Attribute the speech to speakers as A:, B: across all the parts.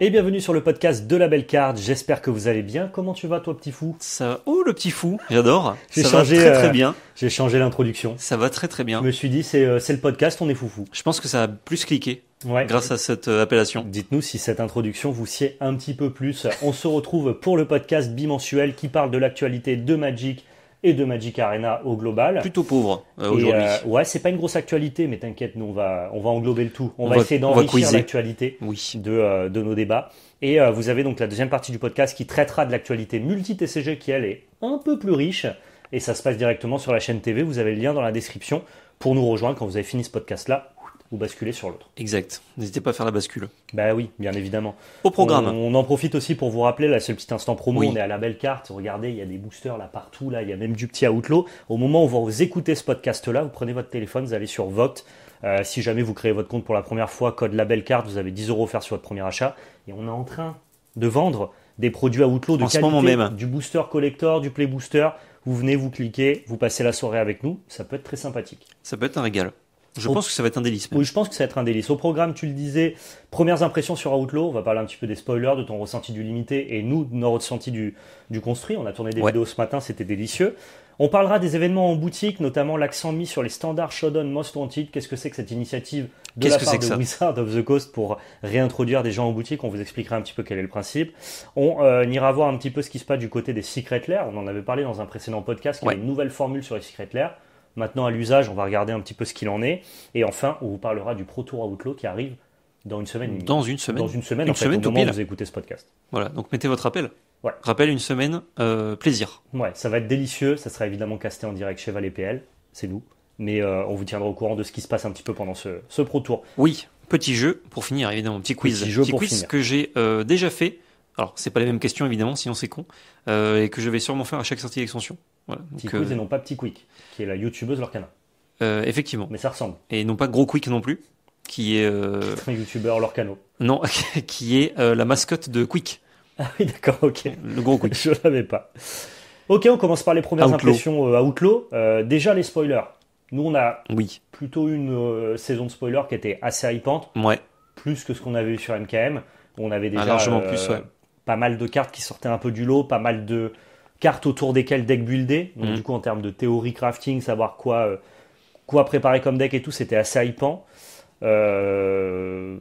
A: Et bienvenue sur le podcast de la belle carte. J'espère que vous allez bien. Comment tu vas, toi, petit fou?
B: Ça, oh le petit fou, j'adore.
A: J'ai
B: Ça
A: changé,
B: va très très
A: euh,
B: bien.
A: J'ai changé l'introduction.
B: Ça va très très bien.
A: Je me suis dit, c'est euh, c'est le podcast, on est foufou.
B: Je pense que ça a plus cliqué
A: Ouais.
B: grâce à cette euh, appellation.
A: Dites-nous si cette introduction vous sied un petit peu plus. On se retrouve pour le podcast bimensuel qui parle de l'actualité de Magic et de Magic Arena au global.
B: Plutôt pauvre euh, aujourd'hui.
A: euh, ouais, c'est pas une grosse actualité, mais t'inquiète, nous on va, on va englober le tout. On,
B: On
A: va,
B: va-
A: essayer d'enrichir l'actualité
B: Oui.
A: de, euh, de nos débats. Et vous avez donc la deuxième partie du podcast qui traitera de l'actualité multi-TCG qui, elle, est un peu plus riche. Et ça se passe directement sur la chaîne TV. Vous avez le lien dans la description pour nous rejoindre quand vous avez fini ce podcast-là. Vous basculez sur l'autre.
B: Exact. N'hésitez pas à faire la bascule.
A: Bah oui, bien évidemment.
B: Au programme.
A: On, on en profite aussi pour vous rappeler, là, c'est le petit instant promo,
B: Oui.
A: on est à la belle carte. Regardez, il y a des boosters là partout, là, il y a même du petit Outlaw. Au moment où vous écoutez ce podcast-là, vous prenez votre téléphone, vous allez sur Vote. Euh, si jamais vous créez votre compte pour la première fois, code la belle carte, vous avez 10 euros offerts sur votre premier achat. Et on est en train de vendre des produits Outlaw de
B: En ce
A: qualité,
B: moment même.
A: du booster collector, du play booster. Vous venez, vous cliquez, vous passez la soirée avec nous. Ça peut être très sympathique.
B: Ça peut être un régal. Je pense que ça va être un délice. même.
A: Oui, je pense que ça va être un délice. Au programme, tu le disais, premières impressions sur Outlaw. On va parler un petit peu des spoilers, de ton ressenti du limité et nous, de notre ressenti du, du construit. On a tourné des
B: Ouais.
A: vidéos ce matin, c'était délicieux. On parlera des événements en boutique, notamment l'accent mis sur les standards Shodown Most Wanted. Qu'est-ce que c'est que cette initiative de la part de Wizard of the Coast pour réintroduire des gens en boutique? On vous expliquera un petit peu quel est le principe. On euh, ira voir un petit peu ce qui se passe du côté des Secret Lair. On en avait parlé dans un précédent podcast, qu'il y a
B: Ouais.
A: une nouvelle formule sur les Secret Lair. Maintenant, à l'usage, on va regarder un petit peu ce qu'il en est. Et enfin, on vous parlera du Pro Tour Outlaw qui arrive dans une semaine.
B: Dans une semaine.
A: Dans une semaine,
B: Une
A: en fait,
B: semaine
A: au moment où vous écoutez ce podcast.
B: Voilà. Donc mettez votre rappel.
A: Ouais.
B: Rappel une semaine. euh, plaisir.
A: Ouais, ça va être délicieux. Ça sera évidemment casté en direct chez Val et PL. C'est nous. Mais euh, on vous tiendra au courant de ce qui se passe un petit peu pendant ce, ce Pro Tour.
B: Oui. Petit jeu pour finir évidemment. Petit quiz.
A: Petit jeu pour
B: quiz
A: finir.
B: que j'ai euh, déjà fait. Alors c'est pas les mêmes questions évidemment, sinon c'est con. Et que je vais sûrement faire à chaque sortie d'extension. Voilà.
A: Petit quiz
B: euh,
A: et non pas Petit Quick, qui est la youtubeuse Lorcana.
B: euh, effectivement.
A: Mais ça ressemble.
B: et non pas Gros Quick non plus, qui est euh,
A: Un youtubeur Lorcano.
B: non, qui est la mascotte de Quick,
A: Ah oui, d'accord, ok.
B: le Gros Quick.
A: Je l'avais pas. Ok, on commence par les premières
B: Outlaw.
A: impressions euh, Outlaw. Déjà, les spoilers. Nous, on a
B: Oui,
A: plutôt une euh, saison de spoilers qui était assez hypante.
B: ouais,
A: plus que ce qu'on avait eu sur MKM. On avait déjà
B: Ah, largement
A: euh,
B: plus, ouais.
A: pas mal de cartes qui sortaient un peu du lot, pas mal de cartes autour desquelles deck builder. Donc
B: Mhm.
A: du coup en termes de théorie crafting, savoir quoi, euh, quoi préparer comme deck et tout, c'était assez hypant. Euh,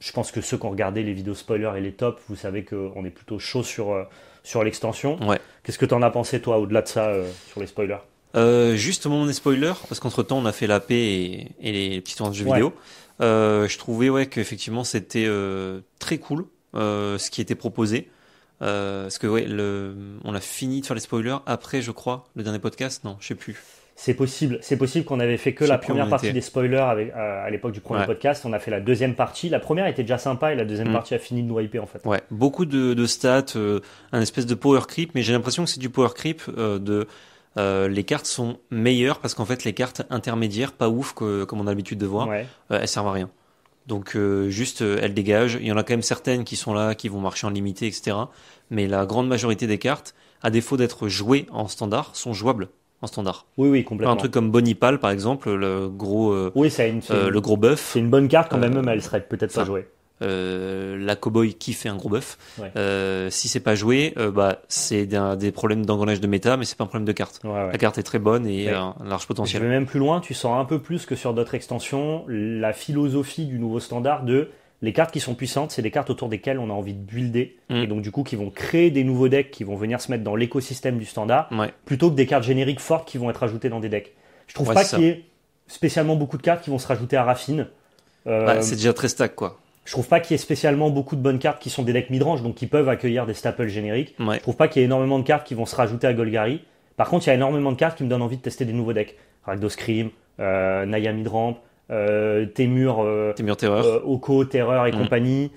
A: je pense que ceux qui ont regardé les vidéos spoilers et les tops, vous savez qu'on est plutôt chaud sur, euh, sur l'extension.
B: ouais.
A: Qu'est-ce que tu en as pensé toi au-delà de ça euh, sur les spoilers?
B: Euh, juste au moment des spoilers, parce qu'entre temps on a fait la paix et, et les petits tournois de jeux
A: Ouais.
B: vidéo, euh, je trouvais ouais qu'effectivement c'était très cool ce qui était proposé. Euh, parce que ouais, le, on a fini de faire les spoilers après, je crois, le dernier podcast. Non, je sais plus.
A: C'est possible, c'est possible qu'on avait fait que la première partie
B: était.
A: des spoilers avec, euh, à l'époque du premier
B: Ouais.
A: podcast. On a fait la deuxième partie. La première était déjà sympa et la deuxième
B: Mm.
A: partie a fini de nous hyper en fait.
B: Ouais, beaucoup de, de stats, euh, un espèce de power creep, mais j'ai l'impression que c'est du power creep euh, de les cartes sont meilleures parce qu'en fait les cartes intermédiaires, pas ouf que, comme on a l'habitude de voir,
A: Ouais.
B: elles servent à rien. Donc euh, juste euh, elles dégagent. Il y en a quand même certaines qui sont là, qui vont marcher en limité, etc. Mais la grande majorité des cartes, à défaut d'être jouées en standard, sont jouables en standard.
A: Oui, oui, complètement.
B: Un truc comme Bonipal par exemple, le gros, euh,
A: Oui, une,
B: euh,
A: une-
B: le gros buff.
A: c'est une bonne carte quand même,
B: Euh,
A: même elle serait peut-être pas jouée.
B: Euh, la cowboy qui fait un gros buff.
A: Ouais.
B: Euh, si c'est pas joué, euh, bah c'est des problèmes d'engrenage de méta, mais c'est pas un problème de carte.
A: Ouais, ouais.
B: La carte est très bonne et a un large
A: Je
B: potentiel.
A: vais même plus loin, tu sens un peu plus que sur d'autres extensions la philosophie du nouveau standard de les cartes qui sont puissantes, c'est des cartes autour desquelles on a envie de builder
B: Mm.
A: et donc du coup qui vont créer des nouveaux decks qui vont venir se mettre dans l'écosystème du standard plutôt que des cartes génériques fortes qui vont être ajoutées dans des decks. Je trouve pas qu'il y ait spécialement beaucoup de cartes qui vont se rajouter à Raffine. Euh,
B: Bah, c'est déjà très stack quoi.
A: Je trouve pas qu'il y ait spécialement beaucoup de bonnes cartes qui sont des decks midrange, donc qui peuvent accueillir des staples génériques.
B: Ouais.
A: Je trouve pas qu'il y ait énormément de cartes qui vont se rajouter à Golgari. Par contre, il y a énormément de cartes qui me donnent envie de tester des nouveaux decks. Rakdos Scream, euh, Naya Midramp, euh, Temur, euh,
B: terreur.
A: euh, Oko, Terreur et
B: Mm.
A: compagnie,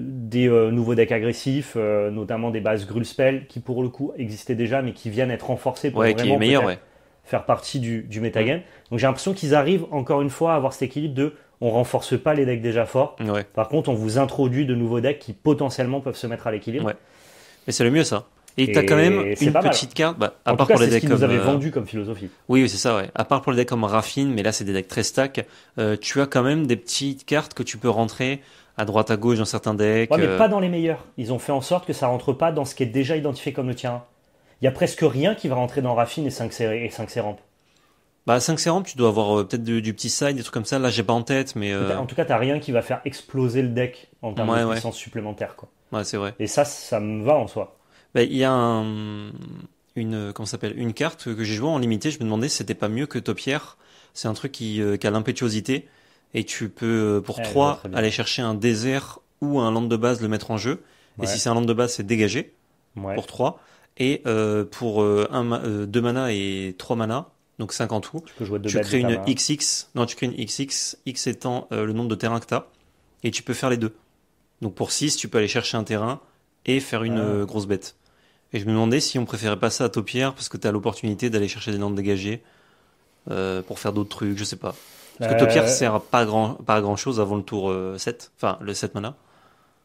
A: des nouveaux decks agressifs, notamment des bases Grulspell qui pour le coup existaient déjà mais qui viennent être renforcées pour
B: ouais,
A: vraiment
B: meilleur, ouais.
A: faire partie du, du metagame. Donc j'ai l'impression qu'ils arrivent encore une fois à avoir cet équilibre de on renforce pas les decks déjà forts,
B: Ouais.
A: par contre on vous introduit de nouveaux decks qui potentiellement peuvent se mettre à l'équilibre.
B: Ouais. Mais c'est le mieux ça. Et t'as
A: Et
B: quand même une petite carte, bah, à
A: En tout
B: part
A: cas,
B: pour les
A: ce
B: decks
A: qu'ils
B: comme.
A: nous avaient
B: euh,
A: vendu comme philosophie.
B: Oui, c'est ça, ouais. À part pour les decks comme Raffine, mais là, c'est des decks très stack. euh, tu as quand même des petites cartes que tu peux rentrer à droite, à gauche dans certains decks.
A: Ouais, mais
B: euh,
A: pas dans les meilleurs. Ils ont fait en sorte que ça rentre pas dans ce qui est déjà identifié comme le tien. Il y a presque rien qui va rentrer dans Raffine et 5 et 5 ramp.
B: Bah, 5 Ramp, tu dois avoir euh, peut-être du, du petit side, des trucs comme ça. Là, j'ai pas en tête, mais. euh,
A: En tout cas, t'as rien qui va faire exploser le deck en termes
B: Ouais,
A: de
B: ouais.
A: puissance supplémentaire. Quoi.
B: Ouais, c'est vrai.
A: Et ça, ça me va en soi.
B: Bah, il y a un, une, comment ça s'appelle, une carte que j'ai jouée en limité. Je me demandais si c'était pas mieux que Topière. C'est un truc qui, euh, qui a l'impétuosité. Et tu peux, euh, pour
A: je vois
B: 3,
A: très bien.
B: aller chercher un désert ou un land de base, le mettre en jeu.
A: Ouais.
B: Et si c'est un land de base, c'est dégagé
A: Ouais.
B: pour 3. Et euh, pour 2 mana et 3 mana, donc 5 en tout,
A: Tu peux jouer deux
B: tu crées une. XX. Non, tu crées une XX, X étant euh, le nombre de terrains que tu as. Et tu peux faire les deux. Donc pour 6, tu peux aller chercher un terrain et faire une
A: Ah.
B: euh, grosse bête. Et je me demandais si on préférait pas ça à Topière parce que tu as l'opportunité d'aller chercher des landes dégagées euh, pour faire d'autres trucs, je sais pas. Parce que Topière sert à pas grand, pas à grand chose avant le tour euh, 7, enfin le 7 mana.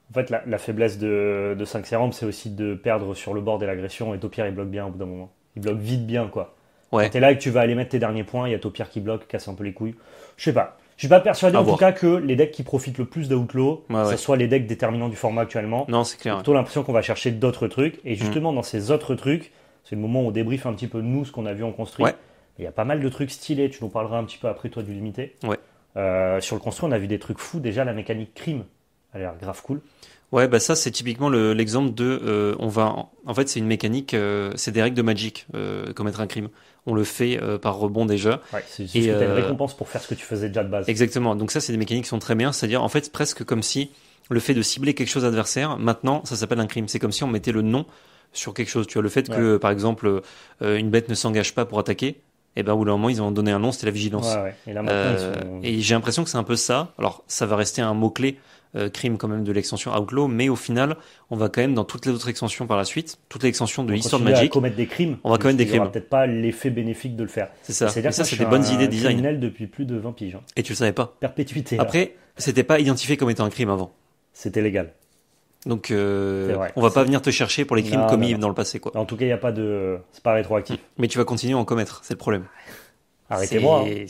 A: En fait, la, la faiblesse de, de 5 ramp, c'est aussi de perdre sur le bord et l'agression. Et Topière, il bloque bien au bout d'un moment. Il bloque vite bien, quoi.
B: Ouais.
A: Quand t'es là et que tu vas aller mettre tes derniers points, il y a Topière qui bloque, casse un peu les couilles. Je sais pas. Je suis pas persuadé
B: À
A: en
B: voir.
A: tout cas que les decks qui profitent le plus d'Outlaw, ce
B: ouais.
A: soit les decks déterminants du format actuellement.
B: Non, c'est
A: J'ai
B: clair.
A: plutôt l'impression qu'on va chercher d'autres trucs.
B: Mm.
A: Et justement, dans ces autres trucs, c'est le moment où on débriefe un petit peu nous ce qu'on a vu en construit. Il y a pas mal de trucs stylés. Tu nous parleras un petit peu après, toi, du limité.
B: Ouais.
A: Euh, sur le construit, on a vu des trucs fous. Déjà, la mécanique crime a l'air grave cool.
B: Ouais, bah ça c'est typiquement le- l'exemple de, euh, on va, en fait c'est une mécanique, euh, c'est des règles de Magic, commettre un crime. On le fait euh, par rebond déjà.
A: Ouais, c'est juste
B: Et,
A: que t'as une
B: euh,
A: récompense pour faire ce que tu faisais déjà de base.
B: Exactement. Donc ça, c'est des mécaniques qui sont très bien. C'est-à-dire, en fait, presque comme si le fait de cibler quelque chose adversaire, maintenant, ça s'appelle un crime. C'est comme si on mettait le nom sur quelque chose. Tu vois, le fait que, par exemple, euh, une bête ne s'engage pas pour attaquer, et ben, au bout d'un moment, ils ont donné un nom, c'était la vigilance.
A: Ouais, ouais. Et
B: Euh,
A: sont...
B: j'ai l'impression que c'est un peu ça. Alors, ça va rester un mot-clé euh, crime quand même de l'extension Outlaw, mais au final, on va quand même dans toutes les autres extensions par la suite, toutes les extensions de
A: on continue à
B: Magic,
A: commettre des crimes.
B: On va commettre des
A: y
B: crimes.
A: peut-être pas l'effet bénéfique de le faire.
B: c'est ça.
A: C'est-à-dire
B: ça, c'est des bonnes idées de design.
A: criminel depuis plus de 20 piges. hein.
B: Et tu le savais pas.
A: Perpétuité. là.
B: Après, c'était pas identifié comme étant un crime avant.
A: C'était légal.
B: Donc, euh,
A: vrai.
B: on va pas venir te chercher pour les crimes
A: Non,
B: commis
A: non, non.
B: dans le passé, quoi.
A: En tout cas, il n'y a pas de. C'est pas rétroactif.
B: Mais tu vas continuer à en commettre, c'est le problème.
A: Arrêtez-moi. hein.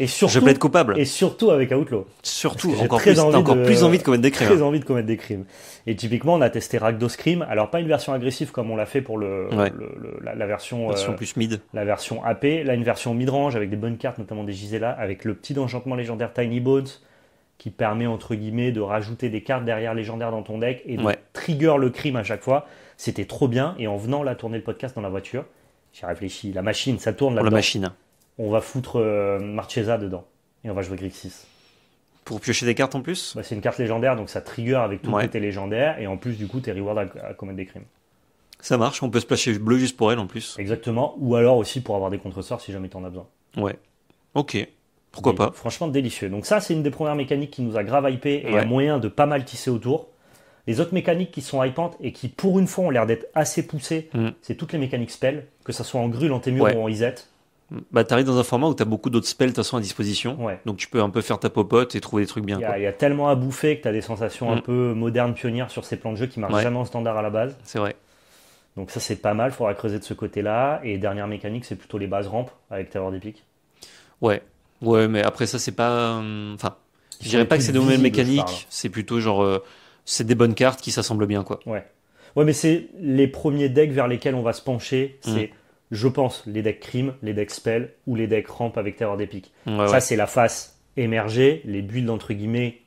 A: Et surtout,
B: Je plaide coupable.
A: et surtout avec Outlaw.
B: Surtout, encore
A: très
B: plus,
A: envie
B: encore
A: de-
B: plus envie de commettre des crimes.
A: Très envie de commettre des crimes. Et typiquement, on a testé Rakdos Crime. Alors, pas une version agressive comme on l'a fait pour le,
B: Ouais.
A: le- le- la, la version,
B: Version
A: euh,
B: plus mid.
A: la version AP. Là, une version mid-range avec des bonnes cartes, notamment des Gisela, avec le petit enchantement légendaire Tiny Bones qui permet, entre guillemets, de rajouter des cartes derrière légendaires dans ton deck et de
B: Ouais.
A: trigger le crime à chaque fois. C'était trop bien. Et en venant là tourner le podcast dans la voiture, j'ai réfléchi. La machine, ça tourne
B: Pour la machine.
A: On va foutre euh, Marchesa dedans. Et on va jouer Grixis.
B: Pour piocher des cartes en plus?
A: Bah, c'est une carte légendaire, donc ça trigger avec tout
B: Ouais.
A: le côté légendaire. Et en plus, du coup, t'es reward à, à commettre des crimes.
B: Ça marche, on peut splasher bleu juste pour elle en plus.
A: Exactement. Ou alors aussi pour avoir des contresorts si jamais t'en as besoin.
B: Ouais. Ok. Pourquoi pas?
A: Franchement délicieux. Donc ça, c'est une des premières mécaniques qui nous a grave hypé et
B: Ouais.
A: un moyen de pas mal tisser autour. Les autres mécaniques qui sont hypantes et qui, pour une fois, ont l'air d'être assez poussées,
B: Mm.
A: c'est toutes les mécaniques spell, que ça soit en grul, en témur
B: Ouais.
A: ou en isette.
B: Bah, t'arrives dans un format où t'as beaucoup d'autres spells de toute façon à disposition.
A: Ouais.
B: Donc tu peux un peu faire ta popote et trouver des trucs bien.
A: Il y, a, il y a tellement à bouffer que tu as des sensations un
B: Mm.
A: peu modernes, pionnières sur ces plans de jeu qui marchent
B: Ouais.
A: jamais en standard à la base.
B: C'est vrai.
A: Donc ça, c'est pas mal, faudra creuser de ce côté-là. Et dernière mécanique, c'est plutôt les bases rampes avec Terror des Pics.
B: Ouais. Ouais, mais après ça, c'est pas. hum, Enfin, je dirais pas que c'est des nouvelles mécaniques. C'est plutôt genre. euh, c'est des bonnes cartes qui s'assemblent bien, quoi.
A: Ouais. Ouais, mais c'est les premiers decks vers lesquels on va se pencher.
B: Mm.
A: C'est, je pense, les decks crime, les decks spell ou les decks ramp avec Terror des Pics.
B: Ouais,
A: Ça,
B: ouais.
A: c'est la face émergée, les builds entre guillemets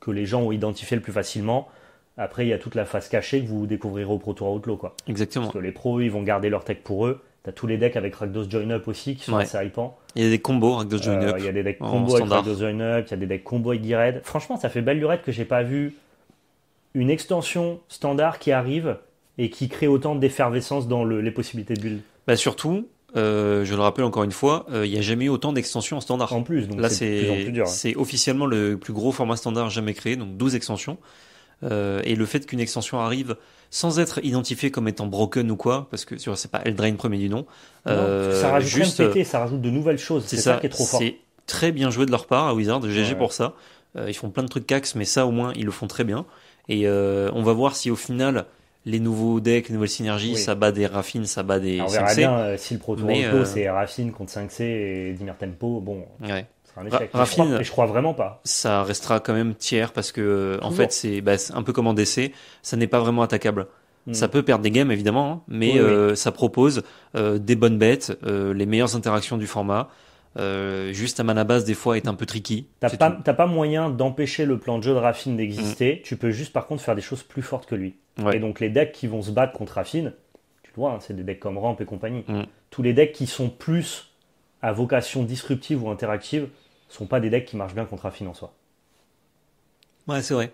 A: que les gens ont identifié le plus facilement. Après, il y a toute la face cachée que vous découvrirez au Pro Tour Outlaw. Quoi.
B: Exactement.
A: Parce que les pros, ils vont garder leur tech pour eux. T'as tous les decks avec Rakdos Join Up aussi qui sont
B: Ouais.
A: assez hypants.
B: Il y a des combos, Rakdos Join
A: Euh,
B: Up.
A: Il y a des decks
B: en
A: combo avec. Rakdos Join Up, il y a des decks combo avec. Franchement, ça fait belle lurette que j'ai pas vu une extension standard qui arrive et qui crée autant d'effervescence dans le- les possibilités de build.
B: Bah surtout, euh, je le rappelle encore une fois, euh, il n'y a jamais eu autant d'extensions en standard.
A: En plus, donc
B: Là,
A: c'est hein.
B: officiellement le plus gros format standard jamais créé, donc 12 extensions. Euh, et le fait qu'une extension arrive sans être identifiée comme étant broken ou quoi, parce que c'est pas Eldrain premier du nom.
A: Non, ça rajoute
B: juste,
A: rien de pété, ça rajoute de nouvelles choses.
B: c'est
A: ça,
B: ça,
A: qui est trop fort.
B: c'est très bien joué de leur part à Wizard, GG
A: Ouais.
B: pour ça. Ils font plein de trucs cax, mais ça au moins ils le font très bien. Et on va voir si au final les nouveaux decks, les nouvelles synergies,
A: Oui.
B: ça bat des Raffines, ça bat des
A: Alors, on verra
B: 5C.
A: bien euh, si le Pro Tour
B: euh,
A: c'est Racine contre 5C et Dimir Tempo. Bon,
B: Ouais.
A: c'est un
B: Ra-
A: échec. Mais je,
B: Raffine-
A: crois, je crois vraiment pas.
B: Ça restera quand même tiers parce que euh, en fait c'est bah, c'est un peu comme en DC, ça n'est pas vraiment attaquable.
A: Hmm.
B: Ça peut perdre des games évidemment, hein, mais
A: Oui, oui.
B: euh, ça propose des bonnes bêtes, les meilleures interactions du format. Juste à mana base des fois est un peu tricky.
A: T'as pas,
B: tout.
A: t'as pas moyen d'empêcher le plan de jeu de Raffine d'exister. Tu peux juste par contre faire des choses plus fortes que lui.
B: Ouais.
A: Et donc les decks qui vont se battre contre Raffine, tu le vois, hein, c'est des decks comme Ramp et compagnie.
B: Mm.
A: Tous les decks qui sont plus à vocation disruptive ou interactive sont pas des decks qui marchent bien contre Raffine en soi.
B: Ouais, c'est vrai.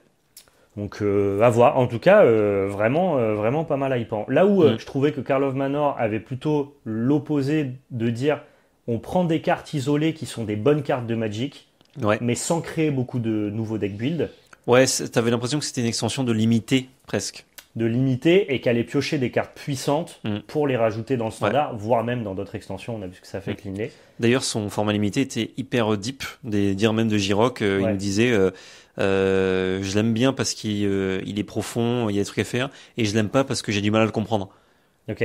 A: Donc euh, à voir. En tout cas, euh, vraiment, euh, vraiment pas mal hypant. Là où euh,
B: Mm.
A: je trouvais que Karl of Manor avait plutôt l'opposé de dire on prend des cartes isolées qui sont des bonnes cartes de Magic,
B: Ouais.
A: mais sans créer beaucoup de nouveaux deck build.
B: Ouais, t'avais l'impression que c'était une extension de limité presque.
A: De limiter et qu'elle allait piocher des cartes puissantes
B: Mm.
A: pour les rajouter dans le standard, voire même dans d'autres extensions. On a vu ce que ça fait
B: Mm.
A: avec Linley.
B: D'ailleurs, son format limité était hyper deep. Des dire même de Giroc, euh, il me disait, euh, euh, je l'aime bien parce qu'il euh, il est profond, il y a des trucs à faire, et je l'aime pas parce que j'ai du mal à le comprendre.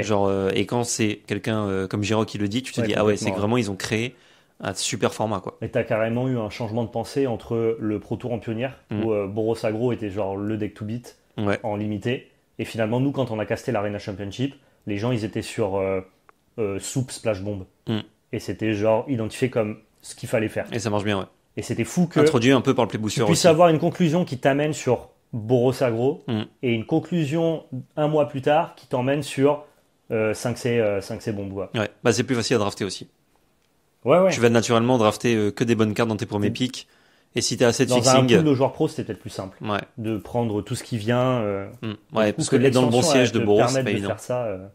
B: Genre, euh, et quand c'est quelqu'un euh, comme Giroc qui le dit, tu te
A: Ouais,
B: dis, ah ouais, c'est vraiment ils ont créé un super format quoi.
A: Et t'as carrément eu un changement de pensée entre le Pro Tour en pionnière,
B: Mm.
A: où euh, Boros Agro était genre le deck to beat
B: Ouais.
A: en limité, et finalement, nous, quand on a casté l'Arena Championship, les gens, ils étaient sur euh, euh, Soup Splash Bomb.
B: Mm.
A: Et c'était genre identifié comme ce qu'il fallait faire.
B: Et ça marche bien, ouais.
A: Et c'était fou que
B: Introduit un peu par le play
A: tu puisses
B: aussi.
A: avoir une conclusion qui t'amène sur Boros Agro
B: Mm.
A: et une conclusion un mois plus tard qui t'emmène sur euh, 5C, euh, 5C bombe. quoi.
B: Ouais. Bah, c'est plus facile à drafter aussi.
A: Ouais, ouais.
B: Tu vas naturellement drafter euh, que des bonnes cartes dans tes premiers
A: Mm.
B: pics. Et si t'as assez de
A: Dans un
B: fixing.
A: pool de joueurs pro, c'était peut-être plus simple
B: Ouais.
A: de prendre tout ce qui vient. euh,
B: Mm. Ouais,
A: coup,
B: parce que être dans le bon siège de Boros, c'est pas évident.
A: faire ça. euh,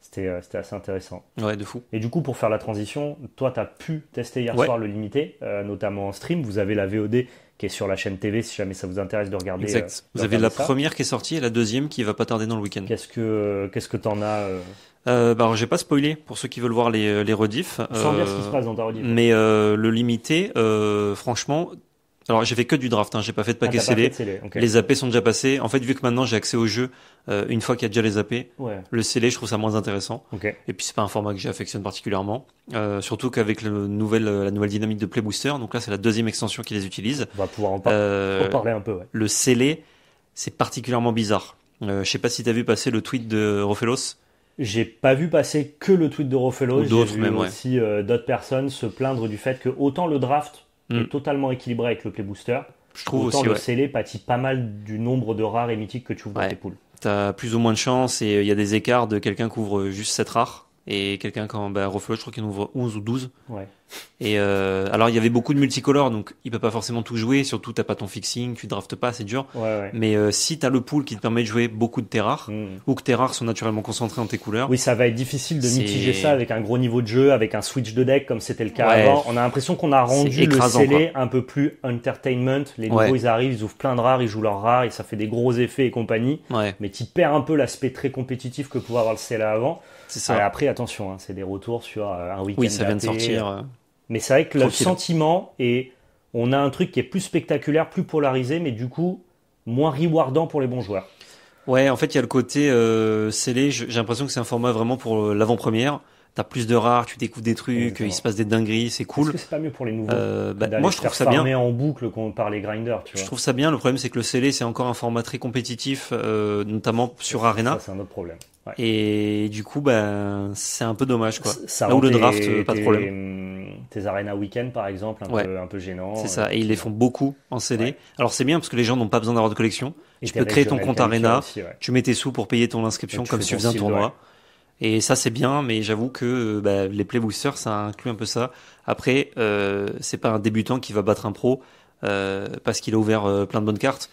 A: C'était euh, c'était assez intéressant.
B: Ouais, de fou.
A: Et du coup, pour faire la transition, toi, tu as pu tester hier
B: Ouais.
A: soir le limité, euh, notamment en stream. Vous avez la VOD qui est sur la chaîne TV si jamais ça vous intéresse de regarder.
B: Exact. Vous avez la
A: ça.
B: première qui est sortie et la deuxième qui va pas tarder dans le week-end.
A: Qu'est-ce que qu'est-ce que t'en as euh,
B: Euh, bah, j'ai pas spoilé pour ceux qui veulent voir les, les rediffs.
A: sans
B: Euh,
A: dire ce qui se passe dans ta rediff
B: Mais euh, le limité, euh, franchement, alors j'ai fait que du draft, hein, j'ai pas fait de
A: Ah,
B: paquet
A: fait
B: scellé. Les AP sont déjà passés. En fait, vu que maintenant j'ai accès au jeu euh, une fois qu'il y a déjà les AP,
A: Ouais,
B: le scellé, je trouve ça moins intéressant.
A: ok.
B: Et puis c'est pas un format que j'affectionne particulièrement. Euh, surtout qu'avec le nouvel, la nouvelle dynamique de Play Booster, donc là c'est la deuxième extension qui les utilise.
A: On va pouvoir en, par-
B: Euh,
A: en parler un peu, ouais.
B: le scellé, c'est particulièrement bizarre. Euh, je sais pas si t'as vu passer le tweet de Rofelos.
A: J'ai pas vu passer que le tweet de Rofello,
B: Ou
A: j'ai vu
B: même,
A: aussi euh, d'autres personnes se plaindre du fait que autant le draft
B: Mm.
A: est totalement équilibré avec le play booster,
B: Je trouve
A: autant
B: aussi,
A: le
B: ouais.
A: scellé pâtit pas mal du nombre de rares et mythiques que tu ouvres
B: Ouais.
A: dans tes poules.
B: T'as plus ou moins de chance et il y a des écarts de quelqu'un qui ouvre juste 7 rares. Et quelqu'un quand bah, Rofelos, je crois qu'il en ouvre 11 ou 12.
A: Ouais.
B: Et euh, alors il y avait beaucoup de multicolores, donc il peut pas forcément tout jouer. Surtout t'as pas ton fixing, tu draftes pas, c'est dur.
A: Ouais, ouais.
B: Mais euh, si t'as le pool qui te permet de jouer beaucoup de tes rares,
A: Mm.
B: ou que tes rares sont naturellement concentrés dans tes couleurs,
A: Oui, ça va être difficile de mitiger ça avec un gros niveau de jeu, avec un switch de deck comme c'était le cas
B: Ouais.
A: avant. On a l'impression qu'on a rendu le scellé un peu plus entertainment. Les nouveaux, ils arrivent, ils ouvrent plein de rares, ils jouent leurs rares et ça fait des gros effets et compagnie.
B: ouais,
A: Mais tu perds un peu l'aspect très compétitif que pouvait avoir le scellé avant.
B: C'est
A: Ouais,
B: ça.
A: après, attention, hein, c'est des retours sur euh, un week-end.
B: oui, ça vient de sortir. euh,
A: Mais c'est vrai que le sentiment est. On a un truc qui est plus spectaculaire, plus polarisé, mais du coup, moins rewardant pour les bons joueurs.
B: Ouais, en fait, il y a le côté euh, scellé. J'ai l'impression que c'est un format vraiment pour euh, l'avant-première. T'as plus de rares, tu découvres des trucs,
A: Exactement.
B: il se passe des dingueries, c'est
A: Est-ce
B: cool.
A: que c'est pas mieux pour les nouveaux
B: Euh, bah, moi, je trouve ça bien.
A: en boucle par les grinders, tu vois.
B: Je trouve ça bien. Le problème, c'est que le scellé, c'est encore un format très compétitif, euh, notamment sur Arena.
A: Ça, c'est un autre problème. Ouais.
B: Et du coup, ben, c'est un peu dommage, quoi.
A: Ça
B: Là où le draft, euh, pas de problème.
A: Tes Arena Weekend, par exemple, un,
B: Ouais.
A: peu, un peu gênant.
B: C'est
A: euh,
B: ça. Et ils les font beaucoup en scellé.
A: Ouais.
B: Alors c'est bien parce que les gens n'ont pas besoin d'avoir de collection.
A: et
B: tu peux créer ton compte Arena.
A: aussi.
B: Tu mets tes sous pour payer ton inscription comme si tu faisais un tournoi. Et ça c'est bien, mais j'avoue que euh, bah, les play boosters ça inclut un peu ça. Après, euh, c'est pas un débutant qui va battre un pro euh, parce qu'il a ouvert euh, plein de bonnes cartes,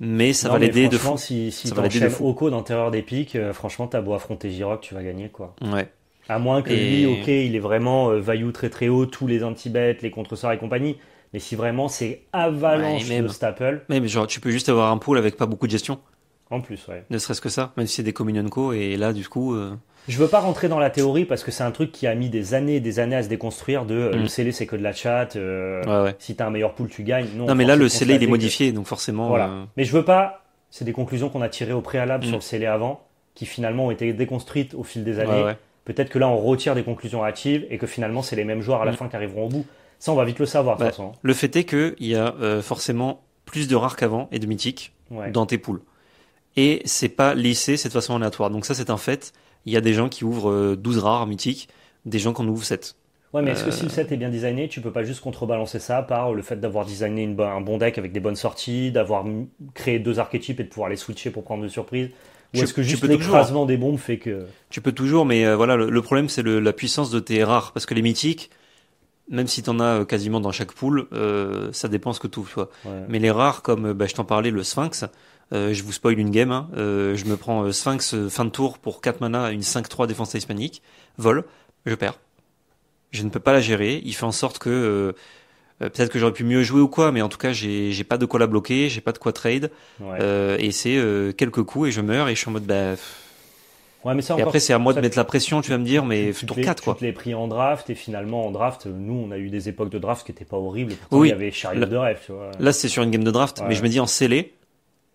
B: mais ça
A: Non,
B: va l'aider de fou.
A: Si, si
B: Ça va l'aider de fou.
A: Oko dans Terreur d'épique, euh, franchement, t'as beau affronter Giroc, tu vas gagner, quoi.
B: Ouais.
A: À moins que
B: Et-
A: lui, ok, il est vraiment value très très haut, tous les anti-bêtes, les contre-sorts et compagnie. Mais si vraiment c'est avalanche
B: Ouais, même.
A: de staple,
B: Mais genre tu peux juste avoir un pool avec pas beaucoup de gestion,
A: en plus, ouais.
B: ne serait-ce que ça, même si c'est des communion co. Et là du coup, euh,
A: Je veux pas rentrer dans la théorie parce que c'est un truc qui a mis des années et des années à se déconstruire de euh,
B: Mm.
A: le scellé c'est que de la chat, euh,
B: ouais ouais.
A: si t'as un meilleur pool tu gagnes. Non,
B: Non mais là le scellé il est
A: que-
B: modifié, donc forcément.
A: Voilà.
B: euh,
A: Mais je veux pas c'est des conclusions qu'on a tirées au préalable
B: Mm.
A: sur le scellé avant, qui finalement ont été déconstruites au fil des années.
B: Ouais.
A: Peut-être que là, on retire des conclusions hâtives et que finalement, c'est les mêmes joueurs à la
B: Mm.
A: fin qui arriveront au bout. Ça, on va vite le savoir, de
B: Bah,
A: toute façon.
B: Le fait est qu'il y a euh, forcément plus de rares qu'avant et de mythiques dans tes poules. Et c'est pas lissé, c'est de façon aléatoire. Donc ça, c'est un fait. Il y a des gens qui ouvrent euh, 12 rares mythiques, des gens qui en ouvrent 7.
A: Ouais, mais est-ce que
B: Euh,
A: si le set est bien designé, tu peux pas juste contrebalancer ça par le fait d'avoir designé une un bon deck avec des bonnes sorties, d'avoir créé deux archétypes et de pouvoir les switcher pour prendre des surprises? Ou est-ce que juste l'écrasement des bombes fait que.
B: Tu peux toujours, mais euh, voilà, le, le problème, c'est la puissance de tes rares. Parce que les mythiques, même si t'en as euh, quasiment dans chaque poule, euh, ça dépend ce que tu.
A: Ouais.
B: Mais les rares, comme euh, bah, je t'en parlais, le Sphinx, euh, je vous spoil une game, hein, euh, je me prends Sphinx euh, fin de tour pour 4 mana, une 5-3 défense hispanique, vol, je perds. Je ne peux pas la gérer, il fait en sorte que... Peut-être que j'aurais pu mieux jouer ou quoi, mais en tout cas, j'ai pas de quoi la bloquer, j'ai pas de quoi trade,
A: Ouais.
B: euh, et c'est euh, quelques coups et je meurs et je suis en mode bah.
A: Ouais, mais ça
B: Et
A: encore.
B: après, c'est à moi de mettre la pression, tu vas me dire, mais
A: tu-
B: tour
A: te l'es-
B: 4 quoi.
A: Tu te l'es pris en draft et finalement en draft, nous on a eu des époques de draft qui étaient pas horribles. pourtant,
B: Oui.
A: il y avait Chariot
B: Là-
A: de rêve, tu vois.
B: Là, c'est sur une game de draft,
A: Ouais.
B: mais je me dis en scellé,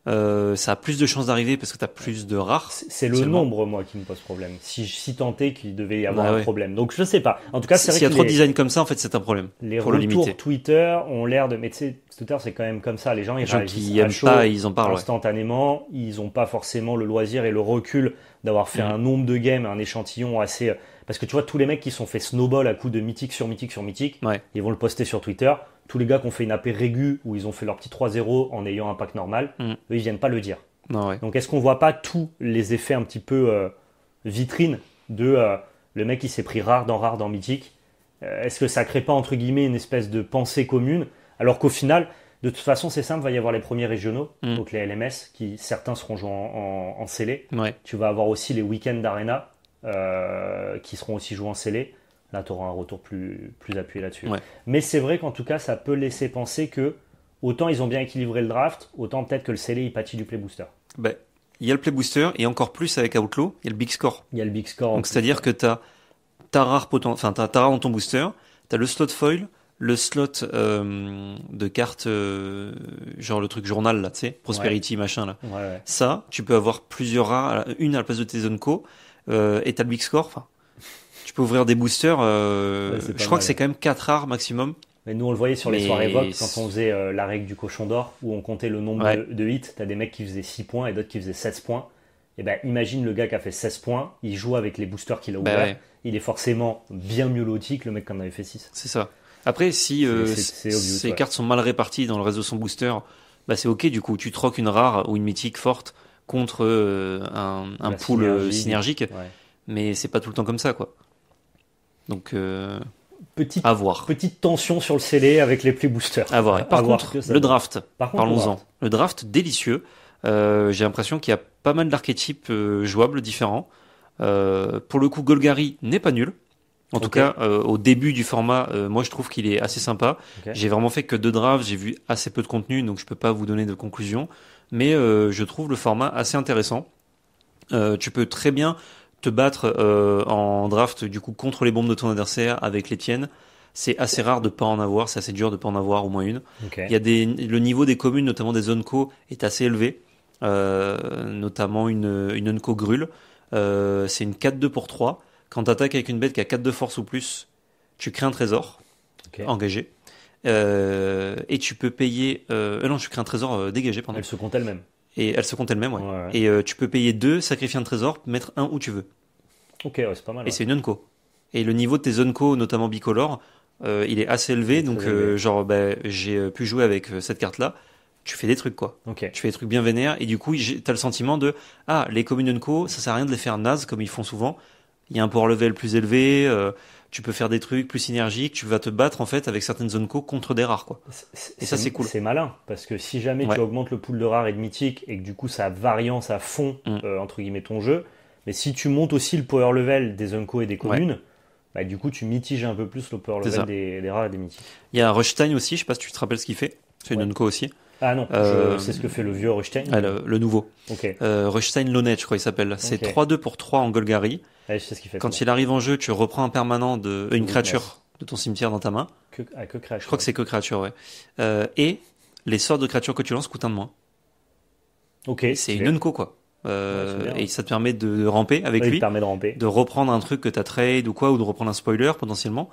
B: euh, ça a plus de chances d'arriver parce que t'as plus de rares.
A: C'est le nombre, moi, qui me pose problème. Si, si tant est qu'il devait y avoir
B: Bah
A: un
B: ouais.
A: problème. Donc je sais pas. En tout cas, c'est
B: S'il y a trop de design comme ça, en fait, c'est un problème.
A: les
B: pour
A: retours. Twitter ont l'air de. Mais tu sais, Twitter, c'est quand même comme ça. Les gens, ils
B: Les gens qui aiment
A: chaud,
B: pas, ils en parlent. ouais.
A: instantanément. Ils n'ont pas forcément le loisir et le recul d'avoir fait
B: Mhm.
A: un nombre de games, un échantillon assez. Parce que tu vois, tous les mecs qui sont fait snowball à coups de mythique sur mythique sur mythique,
B: Ouais.
A: ils vont le poster sur Twitter. Tous les gars qui ont fait une AP régu où ils ont fait leur petit 3-0 en ayant un pack normal,
B: Mhm.
A: eux, ils viennent pas le dire.
B: Non, ouais.
A: Donc est-ce qu'on voit pas tous les effets un petit peu euh, vitrine de euh, le mec qui s'est pris rare dans rare dans mythique Euh, Est-ce que ça crée pas entre guillemets une espèce de pensée commune? Alors qu'au final de toute façon c'est simple, va y avoir les premiers régionaux,
B: Mm.
A: donc les LMS qui certains seront joués en, en, en scellé.
B: Ouais.
A: Tu vas avoir aussi les week-ends d'arena euh, qui seront aussi joués en scellé. Là tu auras un retour plus, plus appuyé là-dessus.
B: Ouais.
A: Mais c'est vrai qu'en tout cas ça peut laisser penser que autant ils ont bien équilibré le draft, autant peut-être que le scellé il pâtit du play booster.
B: Ben, il y a le play booster et encore plus avec Outlaw, il y a le big score.
A: Il y a le big score.
B: Donc c'est-à-dire que t'as ta rare poten- enfin t'as ta rare dans ton booster, t'as le slot foil, le slot euh, de cartes, euh, genre le truc journal là, tu sais, prosperity machin là.
A: Ouais, ouais.
B: Ça, tu peux avoir plusieurs rares, une à la place de tes zone co, euh, et t'as le big score. Enfin, tu peux ouvrir des boosters. euh,
A: Ouais,
B: je crois
A: mal.
B: que c'est quand même 4 rares maximum.
A: Mais nous, on le voyait sur les
B: Mais
A: soirées Vogue quand on faisait euh, la règle du cochon d'or, où on comptait le nombre
B: Ouais.
A: de, de hits. T'as des mecs qui faisaient 6 points et d'autres qui faisaient 16 points. Et ben, imagine le gars qui a fait 16 points, il joue avec les boosters qu'il a
B: Bah
A: ouverts.
B: ouais.
A: Il est forcément bien mieux loti que le mec qui en avait fait 6.
B: C'est ça. Après, si euh, ces
A: ouais.
B: cartes sont mal réparties dans le reste de son booster, bah c'est ok du coup. Tu troques une rare ou une mythique forte contre euh, un, un pool synergique, mais c'est pas tout le temps comme ça quoi. Donc euh,
A: Petite,
B: à voir.
A: petite tension sur le scellé avec les play boosters.
B: À voir. Et Par
A: À
B: contre, le draft,
A: Par contre, le
B: parlons-en. Le draft délicieux. Euh, J'ai l'impression qu'il y a pas mal d'archétypes euh, jouables différents. Euh, pour le coup, Golgari n'est pas nul. En tout cas, euh, au début du format, euh, moi je trouve qu'il est assez sympa. J'ai vraiment fait que deux drafts, j'ai vu assez peu de contenu, donc je peux pas vous donner de conclusion. Mais euh, je trouve le format assez intéressant. Euh, tu peux très bien te battre euh, en draft du coup contre les bombes de ton adversaire avec les tiennes. C'est assez rare de pas en avoir, c'est assez dur de pas en avoir au moins une. Il y a des, le niveau des communes, notamment des zones co, est assez élevé. Euh, notamment une, une unco grule. Euh, c'est une 4-2 pour 3. Quand tu attaques avec une bête qui a 4 de force ou plus, tu crées un trésor engagé. Euh, et tu peux payer. Non, tu crées un trésor dégagé, pardon.
A: Elle se compte elle-même.
B: Et elle se compte elle-même, ouais.
A: Ouais, ouais.
B: Et euh, tu peux payer 2, sacrifier un trésor, mettre un où tu veux.
A: Ok, ouais, c'est pas mal.
B: Et c'est une unco. Et le niveau de tes unco, notamment bicolore, euh, il est assez élevé.
A: Est
B: donc,
A: élevé.
B: euh, genre, bah, j'ai pu jouer avec cette carte-là. Tu fais des trucs, quoi.
A: Ok.
B: Tu fais des trucs bien vénères. Et du coup, t'as le sentiment de Ah, les communes unco, ça sert à rien de les faire naze comme ils font souvent. Il y a un power level plus élevé. Tu peux faire des trucs plus synergiques. Tu vas te battre, en fait, avec certaines zones co contre des rares, quoi. Et ça, c'est cool.
A: C'est malin, parce que si jamais
B: Ouais.
A: tu augmentes le pool de rares et de mythiques, et que du coup ça variance à fond,
B: Mm.
A: euh, entre guillemets, ton jeu, mais si tu montes aussi le power level des Unco et des communes, bah, du coup tu mitiges un peu plus le power level des, des rares et des mythiques.
B: Il y a Rushstein aussi. Je sais pas si tu te rappelles ce qu'il fait. C'est une
A: Ouais.
B: unco aussi.
A: Ah non,
B: Euh,
A: c'est ce que fait le vieux Rushstein.
B: Ah, le, le nouveau.
A: Ok,
B: Euh, Rushstein Lonet, je crois il s'appelle. C'est
A: Ok.
B: 3-2 pour 3 en Golgari.
A: Ouais, je sais ce qu'il fait.
B: Quand il arrive en jeu, tu reprends un permanent de une créature de ton cimetière dans ta main.
A: que, ah, que crash.
B: Je crois que c'est que créature, ouais. Euh, et les sorts de créatures que tu lances coûtent un de moins.
A: Ok.
B: C'est une unco quoi. Euh,
A: Ouais,
B: et ça te permet de ramper avec
A: Ouais,
B: lui,
A: permet de ramper.
B: de reprendre un truc que t'as trade ou quoi, ou de reprendre un spoiler potentiellement.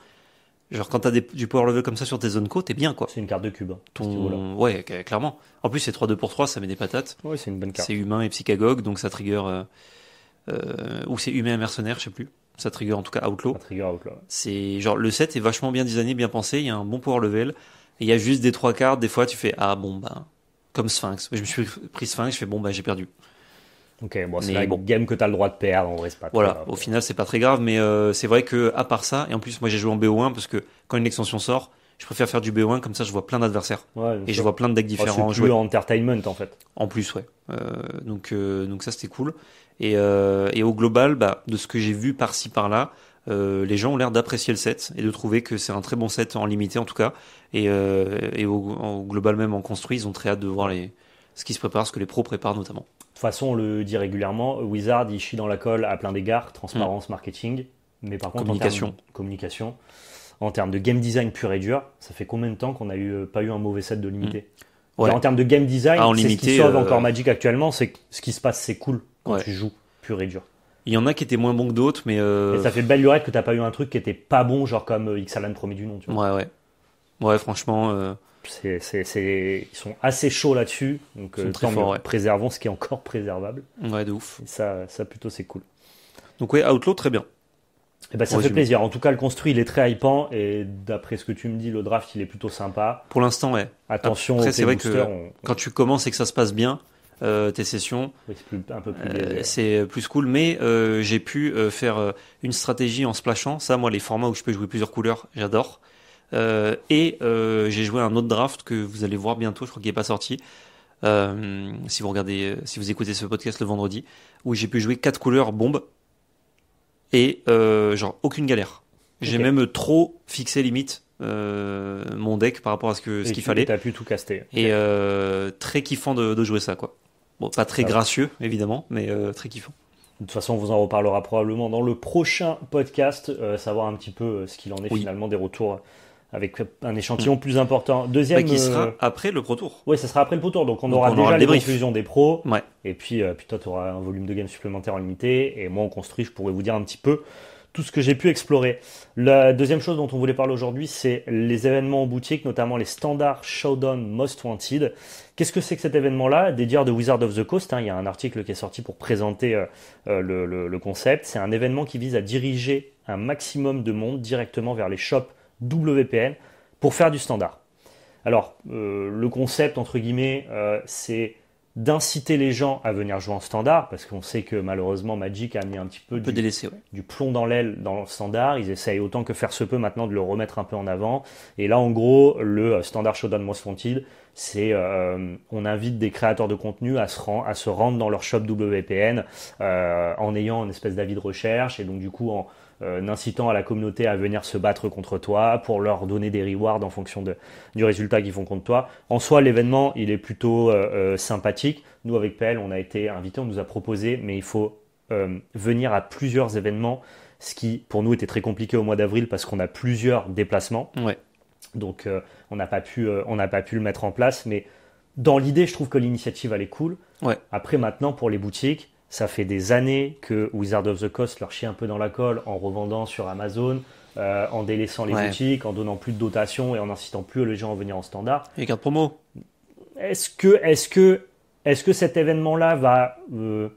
B: Genre quand t'as des- du power level comme ça sur tes zones co, t'es bien quoi.
A: C'est une carte de cube. hein.
B: Ton... Ouais, clairement. En plus c'est 3-2 pour 3, ça met des patates.
A: Ouais, c'est une bonne carte.
B: C'est humain et psychagogue, donc ça trigger... Euh, ou c'est humain mercenaire, je sais plus. Ça trigger en tout cas Outlaw.
A: Un trigger out là.
B: C'est genre le set est vachement bien designé, bien pensé, il y a un bon power level. Et il y a juste des trois cartes, des fois tu fais ah bon bah comme Sphinx. Je me suis pris Sphinx, je fais bon bah j'ai perdu.
A: Ok, bon, c'est la
B: bon.
A: game que t'as le droit de perdre, en vrai, c'est pas
B: Voilà,
A: grave.
B: au final c'est pas très grave, mais euh, c'est vrai que à part ça, et en plus moi j'ai joué en BO1 parce que quand une extension sort, je préfère faire du BO1 comme ça je vois plein d'adversaires
A: Ouais,
B: et je vois plein de decks
A: Oh,
B: différents
A: c'est plus entertainment en fait.
B: En plus, ouais. Euh, donc, euh, donc ça c'était cool. Et, euh, et au global, bah, de ce que j'ai vu par-ci par-là, euh, les gens ont l'air d'apprécier le set et de trouver que c'est un très bon set en limité en tout cas. Et, euh, et au, au global même en construit, ils ont très hâte de voir les, ce qui se prépare, ce que les pros préparent notamment.
A: De toute façon, on le dit régulièrement, Wizard, il chie dans la colle à plein d'égards, transparence, marketing, mais par contre, en.
B: Communication.
A: termes de communication, en termes de game design pur et dur, ça fait combien de temps qu'on a eu, pas eu un mauvais set de limité?
B: Ouais.
A: Genre, En termes de game design,
B: Ah, en
A: c'est ce qui sauve
B: euh,
A: encore Magic actuellement, c'est ce qui se passe, c'est cool quand
B: Ouais.
A: tu joues pur et dur.
B: Il y en a qui étaient moins bons que d'autres, mais euh,
A: Et ça fait belle lurette que t'as pas eu un truc qui était pas bon, genre comme euh, Xalan premier du nom. Tu vois.
B: ouais, ouais, ouais, franchement, euh,
A: Ils sont assez chauds là-dessus, donc euh,
B: très
A: tant
B: forts, ouais.
A: préservons ce qui est encore préservable.
B: ouais, de ouf.
A: Et ça, ça plutôt, c'est cool.
B: Donc ouais, Outlaw très bien.
A: Eh ben, ça fait plaisir. En tout cas, le construit, il est très hypant. Et d'après ce que tu me dis, le draft, il est plutôt sympa.
B: Pour l'instant, ouais.
A: Attention
B: c'est vrai que
A: on-
B: Quand tu commences et que ça se passe bien, euh, tes sessions,
A: oui, c'est plus- un peu plus
B: Euh, c'est plus cool, mais euh, j'ai pu euh, faire euh, une stratégie en splashant. Ça, moi, les formats où je peux jouer plusieurs couleurs, j'adore. Euh, et euh, j'ai joué un autre draft que vous allez voir bientôt, je crois qu'il n'est pas sorti. Euh, si vous regardez, euh, si vous écoutez ce podcast le vendredi, où j'ai pu jouer quatre couleurs bombes et euh, genre aucune galère. J'ai même trop fixé limite euh, mon deck par rapport à ce que ce qu'il fallait.
A: et T'as pu tout caster.
B: Et euh, très kiffant de, de jouer ça, quoi. Bon, pas très
A: va.
B: gracieux, évidemment, mais euh, très kiffant.
A: De toute façon, on vous en reparlera probablement dans le prochain podcast, euh, savoir un petit peu euh, ce qu'il en est
B: Oui.
A: finalement des retours avec un échantillon plus important. Deuxième.
B: Bah, qui sera
A: euh,
B: après le Pro Tour.
A: Ouais, ça sera après le Pro Tour, donc on
B: Donc
A: aura
B: on
A: déjà
B: aura
A: les
B: débrief.
A: conclusions des pros.
B: Ouais.
A: Et puis, euh, puis toi, tu auras un volume de gamme supplémentaire en limité. Et moi, en construit, je pourrais vous dire un petit peu tout ce que j'ai pu explorer. La deuxième chose dont on voulait parler aujourd'hui, c'est les événements en boutique, notamment les standards Showdown Most Wanted. Qu'est-ce que c'est que cet événement-là? Des dires de Wizard of the Coast. hein, il y a un article qui est sorti pour présenter euh, euh, le, concept. C'est un événement qui vise à diriger un maximum de monde directement vers les shops WPN pour faire du standard. Alors, euh, le concept, entre guillemets, c'est d'inciter les gens à venir jouer en standard, parce qu'on sait que malheureusement Magic a mis un petit peu du,
B: délaissé, ouais.
A: du plomb dans l'aile dans le standard. Ils essayent autant que faire se peut maintenant de le remettre un peu en avant. Et là, en gros, le euh, standard Showdown Most Wanted, c'est euh, on invite des créateurs de contenu à se, ren- à se rendre dans leur shop WPN euh, en ayant une espèce d'avis de recherche et donc du coup en euh, incitant à la communauté à venir se battre contre toi pour leur donner des rewards en fonction de, du résultat qu'ils font contre toi. En soi, l'événement, il est plutôt euh, euh, sympathique. Nous, avec PL, on a été invités, on nous a proposé, mais il faut euh, venir à plusieurs événements, ce qui pour nous était très compliqué au mois d'avril parce qu'on a plusieurs déplacements.
B: Ouais.
A: Donc euh, on n'a pas pu, euh, on n'a pas pu le mettre en place, mais dans l'idée, je trouve que l'initiative elle est cool.
B: Ouais.
A: Après maintenant pour les boutiques, ça fait des années que Wizard of the Coast leur chie un peu dans la colle en revendant sur Amazon, euh, en délaissant les
B: Ouais.
A: boutiques, en donnant plus de dotation et en incitant plus les gens à venir en standard.
B: Et carte promo.
A: Est-ce que, est-ce que, est-ce que cet événement-là va euh,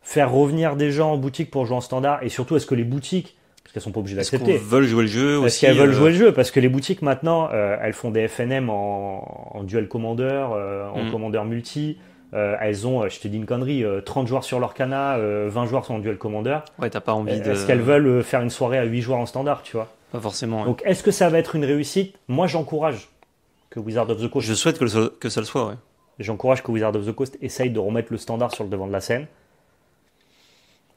A: faire revenir des gens en boutique pour jouer en standard? Et surtout est-ce que les boutiques, parce qu'elles sont pas obligées d'accepter,
B: veut jouer le jeu
A: est-ce
B: aussi
A: qu'elles veulent
B: euh,
A: jouer le jeu? Parce que les boutiques maintenant, euh, elles font des FNM en, en duel commander, euh, en
B: Mm.
A: commander multi. Euh, elles ont, euh, je te dis une connerie, euh, 30 joueurs sur leur cana, euh, 20 joueurs sont en duel commander.
B: Ouais, t'as pas envie de.
A: Est-ce qu'elles veulent euh, faire une soirée à 8 joueurs en standard, tu vois?
B: Pas forcément. ouais.
A: Donc est-ce que ça va être une réussite? Moi j'encourage que Wizard of the Coast
B: Je souhaite que, le- que ça le soit, ouais.
A: J'encourage que Wizard of the Coast essaye de remettre le standard sur le devant de la scène.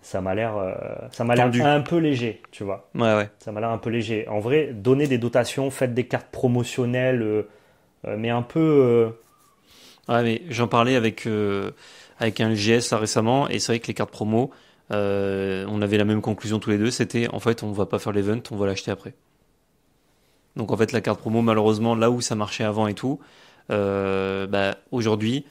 A: Ça m'a l'air, euh, ça m'a l'air un peu léger, tu vois.
B: Ouais, ouais.
A: Ça m'a l'air un peu léger. En vrai, donnez des dotations, faites des cartes promotionnelles, euh, euh, mais un peu.
B: Ouais, mais j'en parlais avec, euh, avec un GS là récemment, et c'est vrai que les cartes promo, euh, on avait la même conclusion tous les deux, c'était en fait on va pas faire l'event, on va l'acheter après. Donc en fait la carte promo malheureusement là où ça marchait avant et tout, euh, bah, aujourd'hui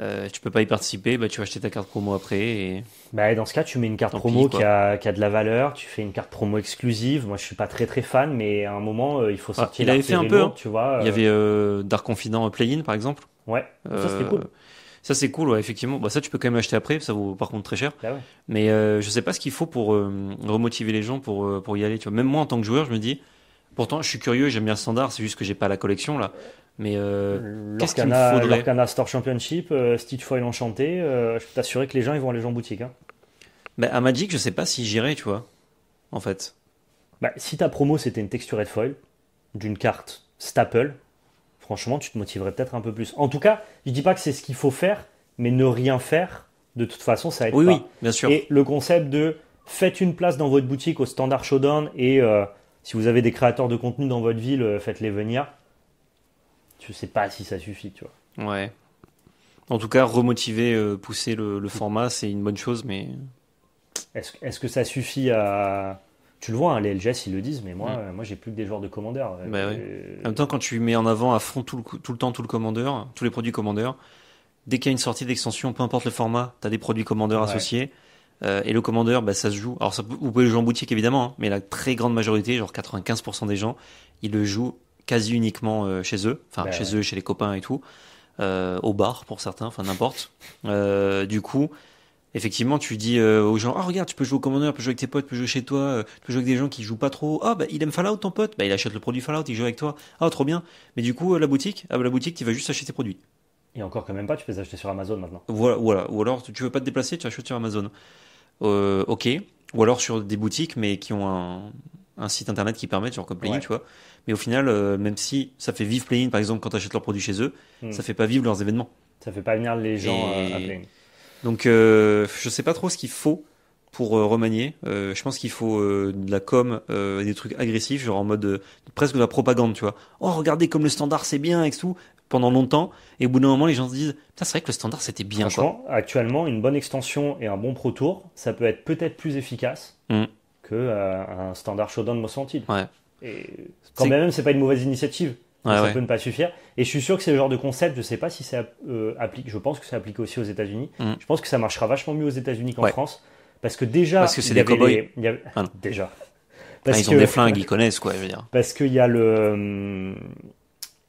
B: euh, tu peux pas y participer, bah, tu vas acheter ta carte promo après. Et...
A: Bah, dans ce cas, tu mets une carte
B: Tant
A: promo
B: pis,
A: qui, a, qui a de la valeur, tu fais une carte promo exclusive. Moi, je suis pas très très fan, mais à un moment, euh, il faut sortir
B: il avait fait un peu, hein.
A: tu vois.
B: Il y
A: euh,
B: avait euh, Dark Confident Play-in par exemple.
A: Ouais, ça c'était
B: Euh,
A: cool.
B: Ça c'est cool, ouais, effectivement. Bah, ça tu peux quand même acheter après, ça vaut par contre très cher.
A: Bah ouais.
B: Mais euh, je sais pas ce qu'il faut pour euh, remotiver les gens pour, euh, pour y aller. Tu vois. Même moi en tant que joueur, je me dis, pourtant je suis curieux, j'aime bien le standard, c'est juste que j'ai pas la collection là. Mais euh, qu'est-ce qu'il me
A: L'Orcana
B: faudrait
A: l'Orcana Store Championship, euh, Stitch Foil Enchanté, euh, je peux t'assurer que les gens ils vont aller en boutique. Hein.
B: bah, à Magic, je sais pas si j'irai, tu vois. En fait.
A: Bah, si ta promo c'était une texturée de foil d'une carte staple, franchement tu te motiverais peut-être un peu plus. En tout cas, je dis pas que c'est ce qu'il faut faire, mais ne rien faire, de toute façon ça aide
B: Oui,
A: pas.
B: oui, bien sûr.
A: Et le concept de faites une place dans votre boutique au standard showdown et euh, si vous avez des créateurs de contenu dans votre ville, faites-les venir. Je sais pas si ça suffit, tu vois.
B: Ouais. En tout cas, remotiver, euh, pousser le, le format, c'est une bonne chose, mais
A: Est-ce que ça suffit à. Tu le vois, hein, les LGS ils le disent, mais moi,
B: Mm.
A: euh, moi j'ai plus que des joueurs de commandeurs.
B: Bah
A: Euh.
B: En même temps, quand tu mets en avant à fond tout le, coup- tout le temps tout le commandeur, tous les produits commandeurs, dès qu'il y a une sortie d'extension, peu importe le format, tu as des produits commandeurs
A: Ouais.
B: associés. Et le commandeur, bah, ça se joue. Alors, ça, vous pouvez le jouer en boutique évidemment, hein, mais la très grande majorité, genre 95% des gens, ils le jouent quasi uniquement euh, chez eux, enfin
A: Bah
B: chez
A: ouais.
B: eux, chez les copains et tout, euh, au bar pour certains, enfin n'importe. Euh, du coup, effectivement, tu dis euh, aux gens, ah regarde, tu peux jouer au commandeur, tu peux jouer avec tes potes, tu peux jouer chez toi, tu peux jouer avec des gens qui jouent pas trop. Ah bah il aime Fallout ton pote, bah il achète le produit Fallout, il joue avec toi. Ah trop bien. Mais du coup, la boutique, ah bah la boutique, tu vas juste acheter tes produits.
A: Et encore quand même pas, tu peux les acheter sur Amazon maintenant.
B: Voilà, voilà. Ou alors, tu- veux pas te déplacer, tu achètes sur Amazon. Ok. Ou alors sur des boutiques, mais qui ont un, un site internet qui permet, genre comme Play-in,
A: Ouais.
B: tu vois. Mais au final, euh, même si ça fait vivre Play-in, par exemple, quand tu achètes leurs produits chez eux,
A: Hmm.
B: ça fait pas vivre leurs événements.
A: Ça fait pas venir les gens
B: Et-
A: à, à Play-in.
B: Donc, euh, je sais pas trop ce qu'il faut pour euh, remanier. Euh, je pense qu'il faut euh, de la com, euh, des trucs agressifs, genre en mode euh, presque de la propagande, tu vois. Oh, regardez comme le standard c'est bien et tout, pendant longtemps. Et au bout d'un moment, les gens se disent, putain, c'est vrai que le standard c'était bien, quoi.
A: Actuellement, une bonne extension et un bon Pro Tour, ça peut être peut-être plus efficace
B: Mm.
A: que euh, un standard showdown Most Wanted.
B: Ouais.
A: Et quand même, c'est pas une mauvaise initiative.
B: Ouais,
A: ça
B: ouais.
A: peut ne pas suffire. Et je suis sûr que c'est le genre de concept, je sais pas si c'est euh, appliqué, je pense que c'est appliqué aussi aux États-Unis.
B: Mm.
A: Je pense que ça marchera vachement mieux aux États-Unis qu'en
B: Ouais.
A: France. Parce que déjà.
B: Parce que c'est des cow-boys.
A: les- il y avait-
B: Ah non.
A: Déjà.
B: Ils ont
A: que-
B: des flingues, ils connaissent, quoi, je veux dire.
A: Parce qu'il y a le. hum,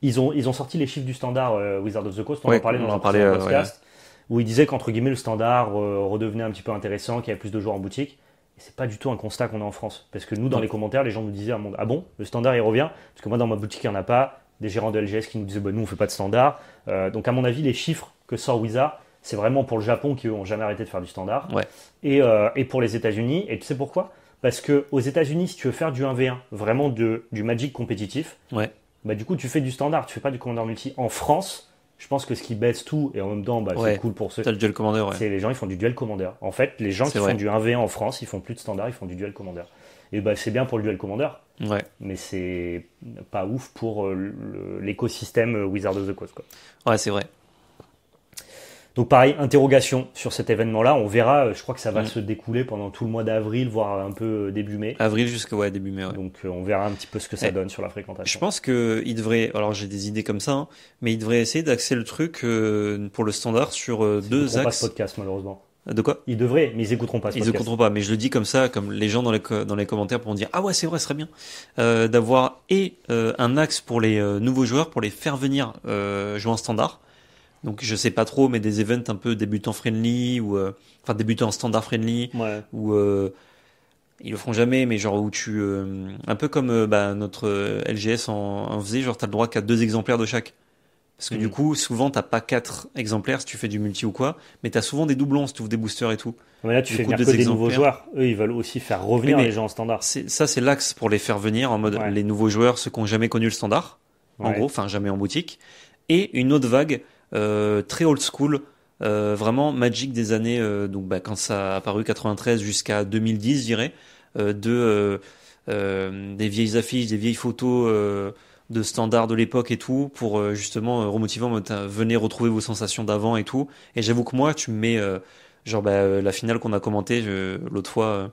A: Ils ont, ils ont sorti les chiffres du standard euh, Wizard of the Coast, on
B: Ouais,
A: en parlait dans un
B: euh,
A: podcast, où ils disaient qu'entre guillemets le standard euh, redevenait un petit peu intéressant, qu'il y avait plus de joueurs en boutique. Et c'est pas du tout un constat qu'on a en France. Parce que nous, dans les commentaires, les gens nous disaient Ah bon, le standard il revient? Parce que moi, dans ma boutique, il n'y en a pas. Des gérants de LGS qui nous disaient bah, Nous, on fait pas de standard. Euh, donc, à mon avis, les chiffres que sort Wizard, c'est vraiment pour le Japon qui, eux, ont jamais arrêté de faire du standard.
B: Ouais.
A: Et, euh, et pour les États-Unis. Et tu sais pourquoi? Parce que aux États-Unis, si tu veux faire du 1v1, vraiment de, du Magic compétitif,
B: Ouais.
A: bah, du coup, tu fais du standard, tu fais pas du commandeur multi. En France, je pense que ce qui baisse tout, et en même temps, bah,
B: Ouais.
A: c'est cool pour ceux.
B: T'as le duel commander, ouais.
A: C'est les gens, ils font du duel commandeur. En fait, les gens
B: C'est
A: qui
B: vrai.
A: font du 1v1 en France, ils font plus de standard, ils font du duel commandeur. Et bah, c'est bien pour le duel commandeur,
B: Ouais.
A: mais c'est pas ouf pour euh, l'écosystème euh, Wizard of the Coast. Quoi.
B: Ouais, c'est vrai.
A: Donc pareil, interrogation sur cet événement-là. On verra, euh, je crois que ça va
B: Mm.
A: se découler pendant tout le mois d'avril, voire un peu euh, début mai.
B: Avril jusqu'à ouais, début mai, ouais.
A: Donc euh, on verra un petit peu ce que ça
B: Eh,
A: donne sur la
B: Je
A: fréquentation.
B: pense que il devrait, alors j'ai des idées comme ça, hein, mais il devrait essayer d'axer le truc euh, pour le standard sur euh,
A: Ils
B: deux
A: écouteront pas
B: axes.
A: ce podcast, malheureusement.
B: De quoi?
A: Ils devraient, mais ils écouteront pas ce
B: Ils ne
A: podcast.
B: comprendront pas, mais je le dis comme ça, comme les gens dans les, co- dans les commentaires pourront dire Ah ouais, c'est vrai, ce serait bien. Euh, D'avoir et euh, un axe pour les euh, nouveaux joueurs, pour les faire venir euh, jouer en standard. Donc je sais pas trop, mais des events un peu débutants friendly, ou euh, enfin débutants standard friendly,
A: Ouais.
B: ou euh, ils le feront jamais, mais genre où tu. euh, un peu comme bah, notre LGS en, en faisait, genre t'as le droit qu'à deux exemplaires de chaque. Parce que du coup, souvent t'as pas quatre exemplaires si tu fais du multi ou quoi, mais t'as souvent des doublons si tu ouvres des boosters et tout.
A: Mais là, tu
B: Du
A: fais
B: coup,
A: venir
B: deux
A: que des nouveaux joueurs. Eux, ils veulent aussi faire revenir
B: Oui,
A: les gens en standard.
B: Ça, c'est l'axe pour les faire venir en mode
A: Ouais.
B: les nouveaux joueurs, ceux qui ont jamais connu le standard, en
A: Ouais.
B: gros, enfin jamais en boutique. Et une autre vague très old school, euh, vraiment Magic des années, euh, donc bah, quand ça a apparu 93 jusqu'à 2010, je dirais, euh, de euh, euh, des vieilles affiches, des vieilles photos euh, de standard de l'époque et tout, pour euh, justement euh, remotiver en mode euh, venez retrouver vos sensations d'avant et tout. Et j'avoue que moi, tu me mets euh, genre bah, euh, la finale qu'on a commentée l'autre fois.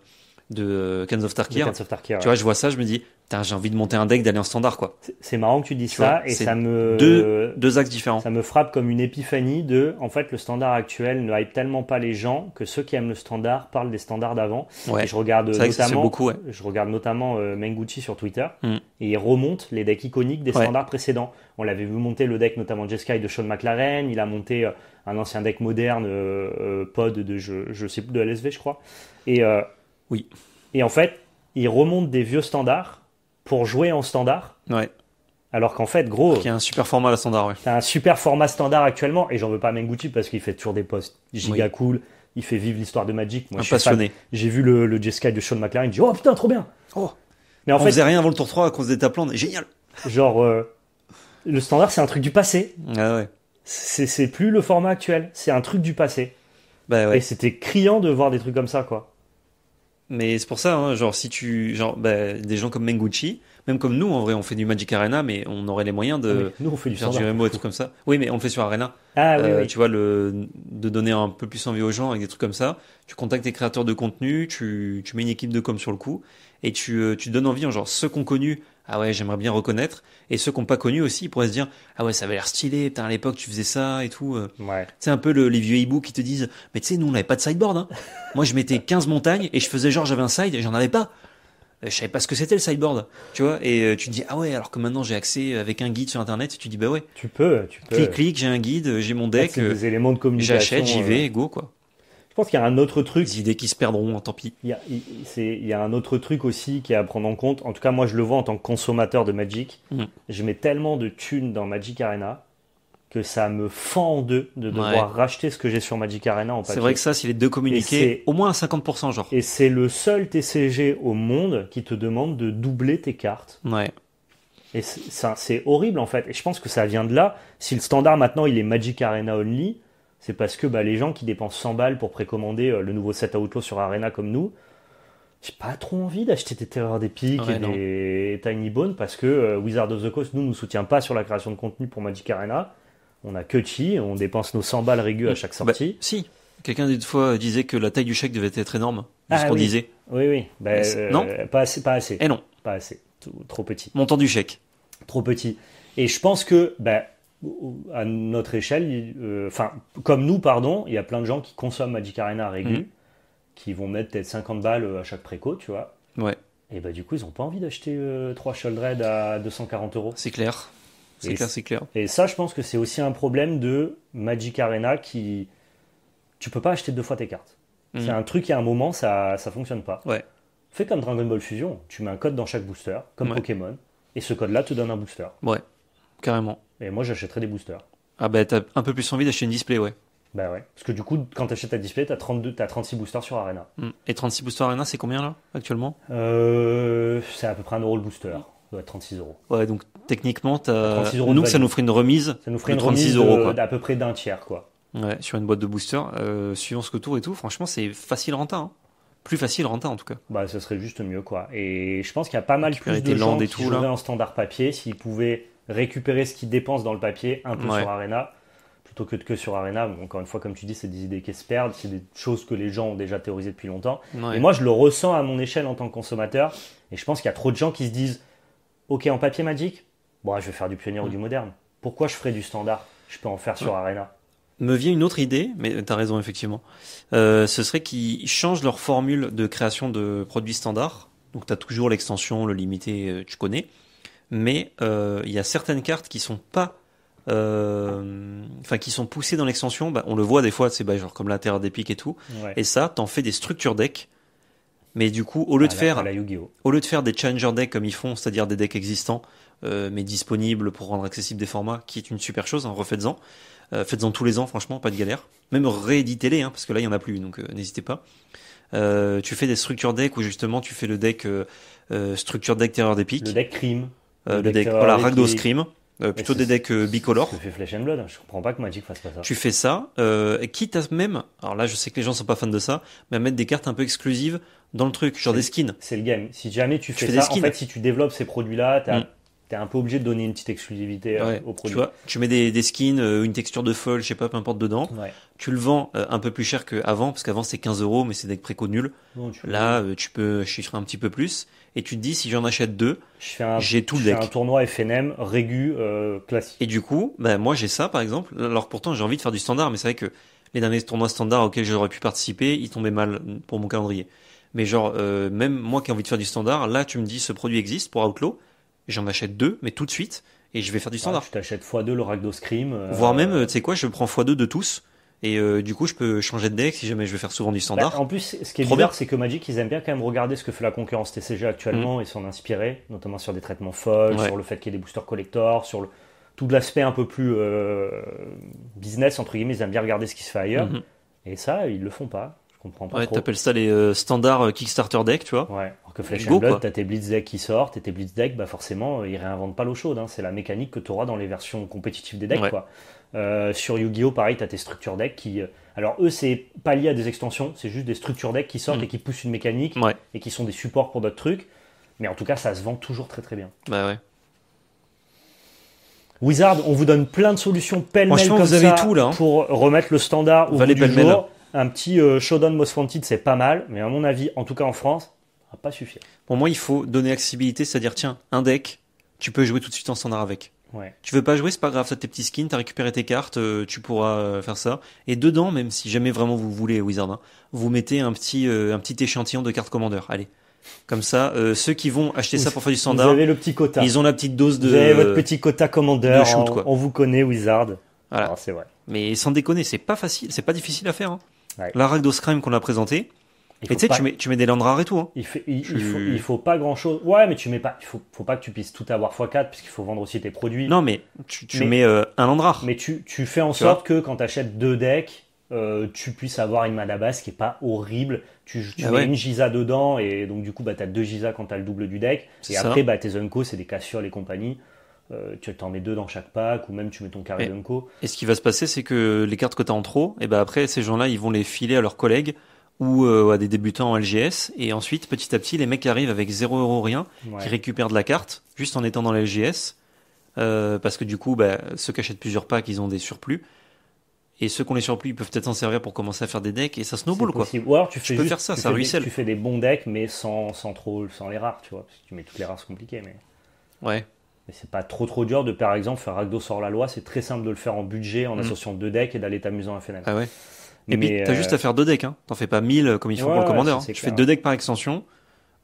B: Euh, de euh, Cans of
A: de
B: Tarkir.
A: Cats of Tarkir,
B: Tu
A: ouais.
B: vois, je vois ça, je me dis, j'ai envie de monter un deck, d'aller en standard, quoi.
A: C'est- marrant que tu dis
B: Tu
A: ça
B: vois,
A: et ça me
B: Deux, deux axes différents.
A: ça me frappe comme une épiphanie de en fait le standard actuel ne hype tellement pas les gens que ceux qui aiment le standard parlent des standards d'avant.
B: Ouais.
A: Et je regarde notamment
B: beaucoup, ouais.
A: je regarde notamment euh, Menguchi sur Twitter
B: Mm.
A: et il remonte les decks iconiques des standards précédents. On l'avait vu monter le deck notamment Jeskai de Sean McLaren, il a monté euh, un ancien deck moderne euh, euh, pod de je, je sais plus de LSV je crois. Et euh,
B: Oui.
A: Et en fait, il remonte des vieux standards pour jouer en standard
B: Ouais.
A: alors qu'en fait gros
B: Qui a un super format, la standard, ouais.
A: T'as un super format standard actuellement, et j'en veux pas à Menguchi parce qu'il fait toujours des posts giga
B: Oui.
A: cool, il fait vivre l'histoire de Magic. Moi,
B: un
A: je suis fan.
B: passionné.
A: J'ai vu le, le Jeskai de Sean McLaren, je dis oh putain, trop bien!
B: Oh.
A: Mais en
B: on
A: fait,
B: faisait rien avant le tour 3 à cause des taplans, génial.
A: genre, euh, le standard c'est un truc du passé,
B: Ah ouais.
A: c'est c'est plus le format actuel, c'est un truc du passé.
B: Bah ouais.
A: Et c'était criant de voir des trucs comme ça, quoi.
B: Mais c'est pour ça, hein, genre, si tu. Genre, bah, des gens comme Menguchi, même comme nous, en vrai, on fait du Magic Arena, mais on aurait les moyens de.
A: Nous on fait du
B: faire du
A: standard.
B: MMO et tout comme ça. Oui, mais on le fait sur Arena.
A: Ah
B: Euh,
A: oui.
B: Tu vois, le, de donner un peu plus envie aux gens avec des trucs comme ça. Tu contactes tes créateurs de contenu, tu, tu mets une équipe de com sur le coup, et tu, euh, tu donnes envie, en genre, ceux qu'on connu, ah ouais, j'aimerais bien reconnaître, et ceux qui n'ont pas connu aussi, ils pourraient se dire, ah ouais, ça avait l'air stylé, putain, à l'époque, tu faisais ça et tout. euh.
A: Ouais.
B: C'est un peu le- les vieux hiboux qui te disent, mais tu sais, nous, on n'avait pas de sideboard. Hein. Moi, je mettais 15 montagnes, et je faisais genre, j'avais un side, et j'en avais pas. Euh, Je savais pas ce que c'était le sideboard, tu vois, et euh, tu te dis, ah ouais, alors que maintenant j'ai accès avec un guide sur internet, tu te dis, bah ouais,
A: Tu peux, tu peux.
B: clic, clic, j'ai un guide, j'ai mon deck, euh,
A: des éléments de communication.
B: J'achète, j'y
A: euh,
B: vais, go quoi.
A: Je pense qu'il y a un autre truc
B: Les idées qui se perdront, tant pis.
A: Il y, a, il- c'est- il y a un autre truc aussi qui est à prendre en compte. En tout cas, moi, je le vois en tant que consommateur de Magic.
B: Mm.
A: Je mets tellement de thunes dans Magic Arena que ça me fend en deux de devoir
B: Ouais.
A: racheter ce que j'ai sur Magic Arena en papier.
B: C'est vrai que ça, si les deux
A: c'est-
B: au moins à 50%, genre.
A: Et c'est le seul TCG au monde qui te demande de doubler tes cartes.
B: Ouais.
A: Et c'est ça- c'est horrible en fait. Et je pense que ça vient de là. Si le standard maintenant il est Magic Arena only, c'est parce que bah, les gens qui dépensent 100 balles pour précommander euh, le nouveau set Outlaw sur Arena comme nous, j'ai pas trop envie d'acheter des Terreurs d'épique
B: Ouais,
A: et
B: non.
A: des Tiny Bone parce que euh, Wizard of the Coast nous nous soutient pas sur la création de contenu pour Magic Arena. On a que Chi, on dépense nos 100 balles rigueux à chaque sortie.
B: Bah, si. Quelqu'un d'une fois disait que la taille du chèque devait être énorme. C'est
A: Ah
B: ce qu'on
A: oui.
B: disait.
A: Oui, oui. Bah,
B: c'est-
A: euh,
B: non.
A: Pas assez. Pas assez.
B: Eh non.
A: Pas assez. Tout- trop petit.
B: Montant du chèque.
A: trop petit. Et je pense que, bah, à notre échelle, euh, enfin, comme nous, pardon, il y a plein de gens qui consomment Magic Arena régulier,
B: Mhm.
A: qui vont mettre peut-être 50 balles euh, à chaque préco, tu vois.
B: Ouais.
A: Et bah, du coup, ils n'ont pas envie d'acheter euh, 3 Shieldred à 240 euros.
B: C'est clair. C'est clair, c'est clair.
A: Et ça, je pense que c'est aussi un problème de Magic Arena qui. Tu peux pas acheter deux fois tes cartes.
B: Mhm.
A: C'est un truc, il y a un moment, ça, ça fonctionne pas.
B: Ouais.
A: Fais comme Dragon Ball Fusion, tu mets un code dans chaque booster, comme
B: Ouais.
A: Pokémon, et ce code-là te donne un booster.
B: Ouais. Carrément.
A: Et moi, j'achèterais des boosters.
B: Ah bah t'as un peu plus envie d'acheter une display, ouais.
A: Bah ouais. Parce que du coup, quand tu achètes ta display, t'as 32, t'as 36 boosters sur Arena.
B: Mm. Et 36 Booster Arena, c'est combien là, actuellement?
A: Euh, c'est à peu près un euro le booster. Ça doit être 36 euros.
B: Ouais, donc techniquement, t'as...
A: 36 euros
B: nous, ça nous ferait une remise
A: Ça nous ferait une remise
B: 36 euros,
A: de-
B: quoi.
A: d'à peu près d'un tiers, quoi.
B: Ouais, sur une boîte de booster, euh, suivant ce que tour et tout, franchement, c'est facile renta. Hein. Plus facile renta en tout cas.
A: Bah, ce serait juste mieux, quoi. Et je pense qu'il y a pas mal plus de gens
B: landes et
A: qui
B: tout,
A: joueraient
B: là.
A: en standard papier s'ils pouvaient récupérer ce qu'ils dépensent dans le papier un peu
B: Ouais.
A: sur Arena plutôt que de que sur Arena. Bon, encore une fois, comme tu dis, c'est des idées qui se perdent, c'est des choses que les gens ont déjà théorisées depuis longtemps.
B: Ouais.
A: Et moi, je le ressens à mon échelle en tant que consommateur. Et je pense qu'il y a trop de gens qui se disent Ok, en papier Magic, bon, je vais faire du pionnier ou du moderne. Pourquoi je ferais du standard? Je peux en faire sur Arena.
B: Me vient une autre idée, mais t'as raison effectivement. Euh, ce serait qu'ils changent leur formule de création de produits standards. Donc t'as toujours l'extension, le limité, euh, tu connais. Mais euh, il y a certaines cartes qui sont pas, euh, enfin qui sont poussées dans l'extension. Bah, on le voit des fois, c'est bah, genre comme la Terre d'épique et tout.
A: Ouais.
B: Et ça, t'en fais des structures decks. Mais du coup, au lieu de
A: la-
B: faire
A: la Yu-Gi-Oh!
B: au lieu de faire des challenger decks comme ils font, c'est-à-dire des decks existants, euh, mais disponibles pour rendre accessibles des formats, qui est une super chose, hein, refaites-en. Euh, faites-en tous les ans, franchement, pas de galère. Même rééditez-les, hein, parce que là, il y en a plus, donc euh, n'hésitez pas. Euh, tu fais des structures decks où justement tu fais le deck euh, euh, structure deck terreur d'épique,
A: Le deck Crime.
B: Euh,
A: le
B: le
A: deck
B: deck, voilà, Ragdos
A: qui-
B: Scream, euh, plutôt des decks euh, bicolores.
A: Que fait Flesh and Blood. hein. Je comprends pas que Magic fasse pas ça.
B: Tu fais ça, euh, quitte à même, alors là je sais que les gens sont pas fans de ça, mais à mettre des cartes un peu exclusives dans le truc, genre des skins.
A: C'est le game. Si jamais tu fais,
B: fais
A: ça, en fait, si tu développes ces produits-là, t'as
B: Mm.
A: tu es un peu obligé de donner une petite exclusivité
B: Ouais,
A: au
B: tu
A: produit.
B: vois, tu mets des, des skins, euh, une texture de folle, je sais pas, peu importe dedans.
A: Ouais.
B: Tu le vends euh, un peu plus cher qu'avant, parce qu'avant c'était 15 euros, mais c'est des préco nuls.
A: Tu-
B: Là, euh, tu peux chiffrer un petit peu plus. Et tu te dis, si j'en achète deux, j'ai tout le
A: je fais
B: deck.
A: un tournoi FNM régu euh, classique.
B: Et du coup, bah, moi j'ai ça par exemple. Alors pourtant j'ai envie de faire du standard, mais c'est vrai que les derniers tournois standards auxquels j'aurais pu participer, ils tombaient mal pour mon calendrier. Mais genre, euh, même moi qui ai envie de faire du standard, là tu me dis ce produit existe pour Outlaw, j'en achète deux, mais tout de suite, et je vais faire du standard.
A: Ouais, tu t'achètes x2 le Scream. euh,
B: Voire même, euh, tu sais quoi, je prends x2 de tous, et euh, du coup je peux changer de deck si jamais je veux faire souvent du
A: Bah,
B: standard.
A: en plus, ce qui est
B: Trop
A: bizarre,
B: bien.
A: c'est que Magic, ils aiment bien quand même regarder ce que fait la concurrence TCG actuellement
B: Mm.
A: et s'en inspirer, notamment sur des traitements folles,
B: Ouais.
A: sur le fait qu'il y ait des boosters collector, sur le, tout l'aspect un peu plus euh, business, entre guillemets, ils aiment bien regarder ce qui se fait ailleurs.
B: Mhm.
A: Et ça, ils le font pas. Je comprends pas
B: Ouais,
A: trop.
B: t'appelles ça les euh, standards Kickstarter deck, tu vois.
A: Ouais, alors que Flesh
B: Go,
A: and Blood, t'as tes Blitz decks qui sortent, et tes Blitz decks, bah forcément, ils réinventent pas l'eau chaude. hein. C'est la mécanique que tu auras dans les versions compétitives des decks.
B: Ouais.
A: Quoi. Euh, sur Yu-Gi-Oh! pareil, t'as tes structures decks qui. euh, Alors eux, c'est pas lié à des extensions, c'est juste des structures decks qui sortent
B: Mm.
A: et qui poussent une mécanique
B: Ouais,
A: et qui sont des supports pour d'autres trucs. Mais en tout cas, ça se vend toujours très très bien.
B: bah ouais.
A: Wizard, on vous donne plein de solutions pêle-mêle
B: Franchement,
A: comme
B: vous avez
A: ça
B: tout, là, hein.
A: pour remettre le standard au bout du jour. Un petit euh, Showdown Most Wanted, c'est pas mal, mais à mon avis, en tout cas en France, ça va pas suffire.
B: Pour moi, il faut donner accessibilité, c'est-à-dire, tiens, un deck, tu peux jouer tout de suite en standard avec.
A: Ouais.
B: Tu veux pas jouer, c'est pas grave, t'as tes petits skins, t'as récupéré tes cartes, euh, tu pourras euh, faire ça. Et dedans, même si jamais vraiment vous voulez Wizard, hein, vous mettez un petit, euh, un petit échantillon de cartes commandeur. Allez. Comme ça, euh, ceux qui vont acheter ça pour faire du
A: Vous
B: standard,
A: avez le petit quota.
B: ils ont la petite dose de.
A: Vous avez votre petit quota commandeur.
B: de shoot,
A: on, on vous connaît, Wizard.
B: Voilà.
A: Alors, c'est vrai.
B: Mais sans déconner, c'est pas facile, c'est pas difficile à faire. Hein.
A: Ouais.
B: La Ragdos Crime qu'on a présentée,
A: Faut
B: tu sais,
A: pas-
B: tu mets, tu mets des et tout. Hein.
A: Il, fait- il- il
B: Tu-
A: faut, il faut pas grand chose. Ouais, mais tu mets pas. Il faut, faut pas que tu puisses tout avoir x4 puisqu'il faut vendre aussi tes produits.
B: Non, mais tu, tu
A: Mais-
B: mets euh, un land rare.
A: Mais tu, tu fais en sorte que quand tu achètes deux decks, euh, tu puisses avoir une mana base qui est pas horrible. Tu, tu
B: Ah
A: mets
B: ouais.
A: une Giza dedans et donc du coup bah, tu as deux Giza quand tu as le double du deck. Et
B: ça.
A: après bah, tes Unco, c'est des Cassiol et compagnie. Euh, tu t'en mets deux dans chaque pack ou même tu mets ton carré d'Unco.
B: Et ce qui va se passer, c'est que les cartes que tu as en trop, et ben après, ces gens-là, ils vont les filer à leurs collègues ou euh, à des débutants en LGS. Et ensuite, petit à petit, les mecs arrivent avec 0 euro rien,
A: Ouais.
B: qui récupèrent de la carte, juste en étant dans la LGS. Euh, parce que du coup, bah, ceux qui achètent plusieurs packs, ils ont des surplus. Et ceux qui ont les surplus, ils peuvent peut-être s'en servir pour commencer à faire des decks. Et ça snowball, quoi.
A: Ou alors tu fais
B: peux
A: juste-
B: faire ça, ça ruisselle.
A: Tu fais des bons decks mais sans, sans trop sans les rares, tu vois. Parce que tu mets toutes les rares, c'est compliqué. Mais,
B: Ouais.
A: mais c'est pas trop trop dur de par exemple faire Ragdo sort la loi. C'est très simple de le faire en budget, en
B: Mm.
A: associant deux decks et d'aller t'amusant à FNL.
B: Ah ouais. Et
A: Mais,
B: puis, t'as
A: euh,
B: juste à faire deux decks, hein. T'en fais pas 1000 comme il faut
A: Ouais,
B: pour le commandeur. hein. Tu
A: clair.
B: fais deux decks par extension,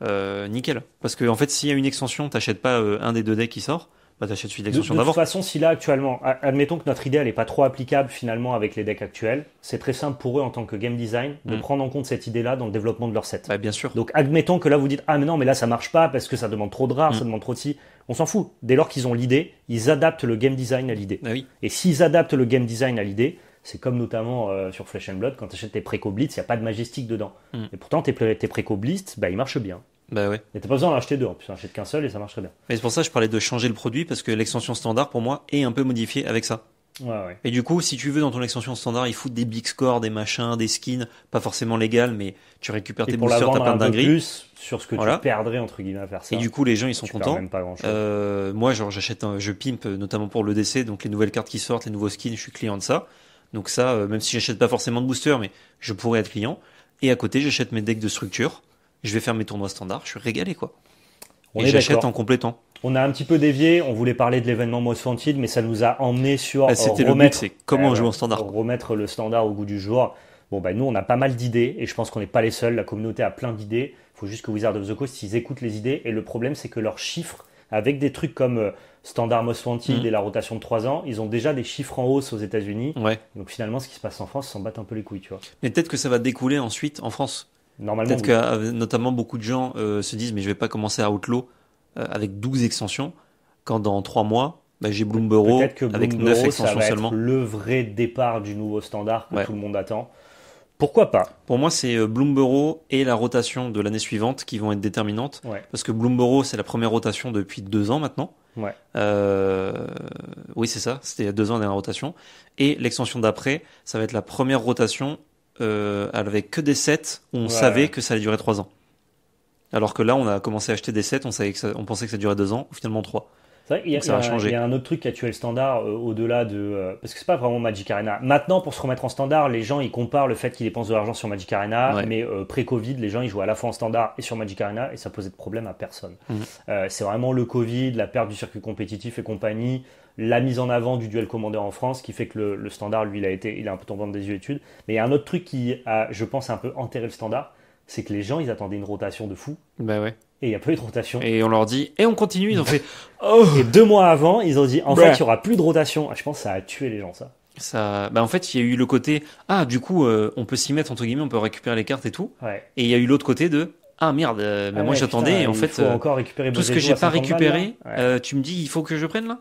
B: euh, nickel. Parce que, en fait, s'il y a une extension, t'achètes pas euh, un des deux decks qui sort, bah t'achètes celui de
A: De, de toute
B: d'avant.
A: façon, si là actuellement, admettons que notre idée elle est pas trop applicable finalement avec les decks actuels, c'est très simple pour eux en tant que game design de
B: Mm.
A: prendre en compte cette idée-là dans le développement de leur set.
B: Bah, bien sûr.
A: Donc admettons que là vous dites ah mais non mais là ça marche pas parce que ça demande trop de rares,
B: Mm.
A: ça demande trop de ci. On s'en fout. Dès lors qu'ils ont l'idée, ils adaptent le game design à l'idée.
B: Bah oui.
A: Et s'ils adaptent le game design à l'idée, c'est comme notamment euh, sur Flesh and Blood, quand tu achètes tes Préco Blitz, il n'y a pas de majestic dedans.
B: Mm.
A: Et pourtant, tes, tes Préco Blitz, bah, ils marchent bien.
B: Bah ouais.
A: Et t'as pas besoin d'en acheter deux, en plus, t'en achètes qu'un seul et ça marche très bien.
B: Mais c'est pour ça que je parlais de changer le produit parce que l'extension standard pour moi est un peu modifiée avec ça.
A: Ouais, ouais.
B: Et du coup, si tu veux dans ton extension standard, il faut des big scores, des machins, des skins, pas forcément légal, mais tu récupères
A: Et
B: tes
A: pour
B: boosters, t'as plein de
A: plus sur ce que
B: Voilà.
A: tu perdrais, entre guillemets, à faire ça.
B: Et du coup, les gens ils sont
A: tu
B: contents.
A: même pas grand chose.
B: Euh, moi, genre, j'achète, un, je pimpe euh, notamment pour le DC, donc les nouvelles cartes qui sortent, les nouveaux skins, je suis client de ça. Donc ça, euh, même si j'achète pas forcément de booster, mais je pourrais être client. Et à côté, j'achète mes decks de structure. Je vais faire mes tournois standards. Je suis régalé, quoi.
A: On
B: et j'achète en complétant.
A: On a un petit peu dévié, on voulait parler de l'événement Most Wanted, mais ça nous a emmené sur
B: Bah,
A: euh,
B: C'était le but, c'est comment
A: euh,
B: jouer en standard.
A: remettre le standard au goût du jour. Bon, bah, nous, on a pas mal d'idées, et je pense qu'on n'est pas les seuls. La communauté a plein d'idées. Il faut juste que Wizard of the Coast, ils écoutent les idées. Et le problème, c'est que leurs chiffres, avec des trucs comme euh, Standard Most Wanted
B: Mhm.
A: et la rotation de 3 ans, ils ont déjà des chiffres en hausse aux États-Unis.
B: Ouais.
A: Donc finalement, ce qui se passe en France, s'en battent un peu les couilles, tu vois.
B: Mais peut-être que ça va découler ensuite en France.
A: Normalement,
B: Peut-être
A: oui.
B: que euh, notamment beaucoup de gens euh, se disent mais je vais pas commencer à Outlaw euh, avec 12 extensions quand dans 3 mois bah, j'ai
A: que
B: avec
A: Bloomborough,
B: 9
A: ça
B: extensions
A: va être
B: seulement.
A: le vrai départ du nouveau standard que
B: Ouais.
A: tout le monde attend. Pourquoi pas?
B: Pour moi c'est euh, Bloomborough et la rotation de l'année suivante qui vont être déterminantes
A: Ouais.
B: parce que Bloomborough c'est la première rotation depuis 2 ans maintenant.
A: Ouais.
B: Euh, oui c'est ça, c'était il y a 2 ans la dernière rotation. Et l'extension d'après ça va être la première rotation euh, avec que des sets où on
A: Ouais.
B: savait que ça allait durer 3 ans. Alors que là on a commencé à acheter des sets, on, savait que ça- on pensait que ça durait 2 ans, finalement 3.
A: Vrai y a-
B: ça
A: il y a-. Il y a un autre truc qui a tué le standard euh, au-delà de. euh, parce que c'est pas vraiment Magic Arena. Maintenant, pour se remettre en standard, les gens ils comparent le fait qu'ils dépensent de l'argent sur Magic Arena,
B: Ouais.
A: mais euh, pré-Covid, les gens ils jouaient à la fois en standard et sur Magic Arena et ça posait de problème à personne. Euh, c'est vraiment le Covid, la perte du circuit compétitif et compagnie, la mise en avant du duel commandeur en France qui fait que le, le standard, lui, il a été, il a un peu tombé dans des yeux études. Mais il y a un autre truc qui a, je pense, un peu enterré le standard, c'est que les gens ils attendaient une rotation de fou
B: Bah ouais.
A: Et il n'y a pas eu de rotation.
B: Et on leur dit, et on continue, ils ont fait, oh
A: Et deux mois avant, ils ont dit en
B: Bruh.
A: fait, il n'y aura plus de rotation. Ah, Je pense que ça a tué les gens, ça.
B: Ça, bah en fait, il y a eu le côté, ah, du coup, euh, on peut s'y mettre, entre guillemets, on peut récupérer les cartes et tout.
A: Ouais.
B: Et il y a eu l'autre côté de, ah merde, euh, bah,
A: Ah
B: moi
A: ouais,
B: j'attendais, et en fait, euh,
A: encore récupérer
B: tout ce que j'ai pas
A: 50 balles,
B: récupéré.
A: Ouais.
B: euh, tu me dis, il faut que je prenne là?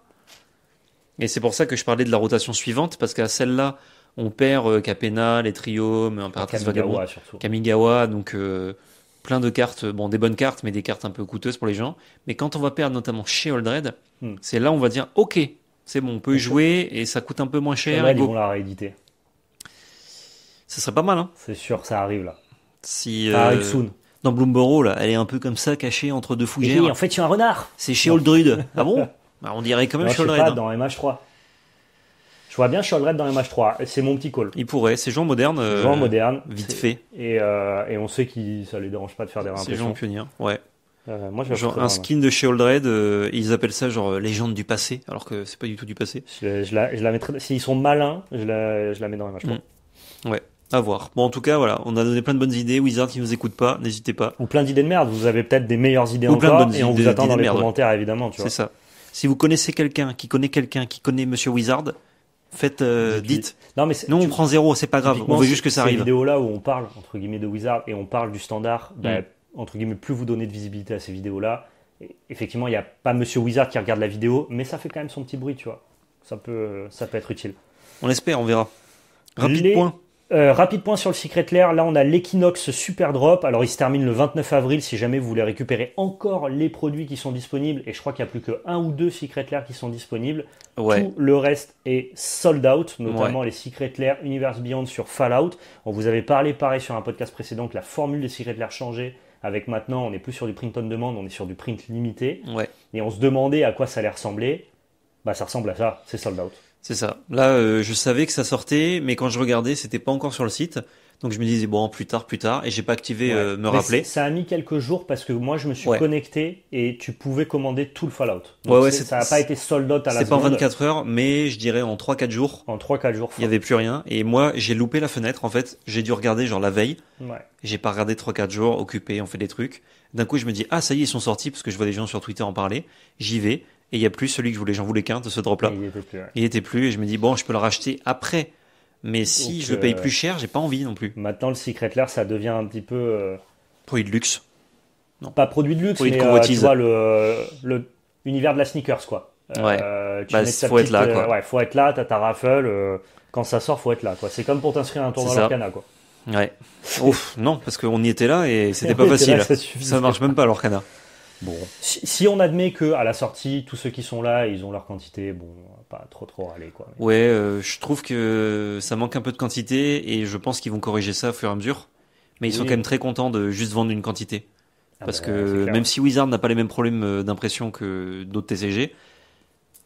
B: Et c'est pour ça que je parlais de la rotation suivante, parce qu'à celle-là, on perd Capena, les Triomes, Impératrice
A: Kamigawa,
B: Vagabond,
A: surtout.
B: Kamigawa, donc plein de cartes, bon, des bonnes cartes, mais des cartes un peu coûteuses pour les gens. Mais quand on va perdre notamment chez Oldred,
A: Hmm.
B: c'est là où on va dire, ok, c'est bon, on peut y jouer, et ça coûte un peu moins cher,
A: Celle-là,
B: et
A: ils vont la rééditer.
B: Ça serait pas mal, hein
A: C'est sûr, ça arrive là.
B: Si
A: Ça
B: euh,
A: arrive soon.
B: dans Bloomborough, là, elle est un peu comme ça, cachée entre deux
A: Et
B: fougères.
A: en fait, y a un renard.
B: C'est chez Oldred. ah bon? Bah, On dirait quand même
A: Non,
B: chez Oldred.
A: pas,
B: hein.
A: dans MH3. Je vois bien Sholdred dans MH3. C'est mon petit call.
B: Il pourrait, c'est gens modernes. euh,
A: moderne.
B: Vite
A: C'est-
B: fait.
A: Et, euh, et on sait que ça les dérange pas de faire des
B: C'est gens
A: réimpressions.
B: pionniers. Ouais.
A: Euh, moi,
B: Genre un skin de chez Oldred, euh, ils appellent ça genre euh, légende du passé, alors que c'est pas du tout du passé.
A: Je, je la, je la mettrai. S'ils sont malins, je la, je la mets dans MH3.
B: Mm. À voir. Bon, en tout cas, voilà, on a donné plein de bonnes idées. Wizard qui nous écoute pas, n'hésitez pas.
A: Ou plein d'idées de merde. Vous avez peut-être des meilleures idées
B: Ou plein de
A: encore.
B: bonnes
A: et on vous attend dans les
B: merde, ouais.
A: commentaires, évidemment.
B: C'est ça. Si vous connaissez quelqu'un qui connaît quelqu'un qui connaît Monsieur Wizard, faites, euh, dites.
A: Non, mais c'est-
B: Nous, on prend zéro, c'est pas grave. On veut juste que ça
A: Ces
B: arrive.
A: vidéos-là où on parle, entre guillemets, de Wizard et on parle du standard, bah,
B: Mm.
A: entre guillemets, plus vous donnez de visibilité à ces vidéos-là, effectivement, il n'y a pas Monsieur Wizard qui regarde la vidéo, mais ça fait quand même son petit bruit, tu vois. Ça peut, ça peut être utile.
B: On espère, on verra. Rapide
A: Les-
B: point.
A: Euh, rapide point sur le Secret Lair. Là, on a l'Equinox Super Drop. Alors, il se termine le 29 avril. Si jamais vous voulez récupérer encore les produits qui sont disponibles, et je crois qu'il n'y a plus que un ou deux Secret Lair qui sont disponibles.
B: Ouais.
A: Tout le reste est sold out, notamment les Secret Lair Universe Beyond sur Fallout. On vous avait parlé, pareil, sur un podcast précédent, que la formule des Secret Lair changeait. Avec maintenant, on n'est plus sur du print on demand, on est sur du print limité.
B: Ouais.
A: Et on se demandait à quoi ça allait ressembler. Bah, ça ressemble à ça. C'est sold out.
B: C'est ça. Là, euh, je savais que ça sortait, mais quand je regardais, c'était pas encore sur le site. Donc je me disais bon, plus tard, plus tard, et j'ai pas activé
A: Ouais.
B: euh, me
A: Mais
B: rappeler.
A: Ça a mis quelques jours parce que moi je me suis
B: Ouais.
A: connecté et tu pouvais commander tout le Fallout. Donc
B: Ouais, ouais,
A: ça n'a pas été sold out à la
B: C'est pas en
A: seconde.
B: 24 heures, mais je dirais en 3-4 jours,
A: En 3-4 jours.
B: il y avait plus rien. Et moi, j'ai loupé la fenêtre. En fait, j'ai dû regarder genre la veille.
A: Ouais.
B: J'ai pas regardé 3-4 jours, occupé, on fait des trucs. D'un coup, je me dis ah ça y est, ils sont sortis parce que je vois des gens sur Twitter en parler. J'y vais et il y a plus celui que je voulais. J'en voulais qu'un de ce drop là.
A: Et il était plus, ouais.
B: Il était plus et je me dis bon, je peux le racheter après. Mais si
A: Donc,
B: je le paye
A: euh,
B: plus cher, j'ai pas envie non plus.
A: Maintenant le Secret Lair ça devient un petit peu euh,
B: Produit de luxe.
A: pas produit de luxe
B: Produit de
A: mais euh, tu vois le, le univers de la sneakers quoi.
B: Ouais.
A: Euh, tu
B: Bah, faut être là,
A: euh,
B: quoi.
A: ouais, faut être là, t'as ta raffle. euh, quand ça sort, faut être là quoi. C'est comme pour t'inscrire à un tournoi. Lorcana quoi.
B: Ouais. Ouf, non, parce qu'on y était là et c'était pas facile.
A: là, ça.
B: Ça marche même pas l'Orcana.
A: Bon, si, si on admet que à la sortie, tous ceux qui sont là, ils ont leur quantité, bon, pas trop trop râler quoi.
B: Ouais, euh, je trouve que ça manque un peu de quantité et je pense qu'ils vont corriger ça au fur et à mesure. Mais ils sont quand même très contents de juste vendre une quantité.
A: Ah
B: Parce
A: bah,
B: que même si Wizard n'a pas les mêmes problèmes euh, d'impression que d'autres TCG,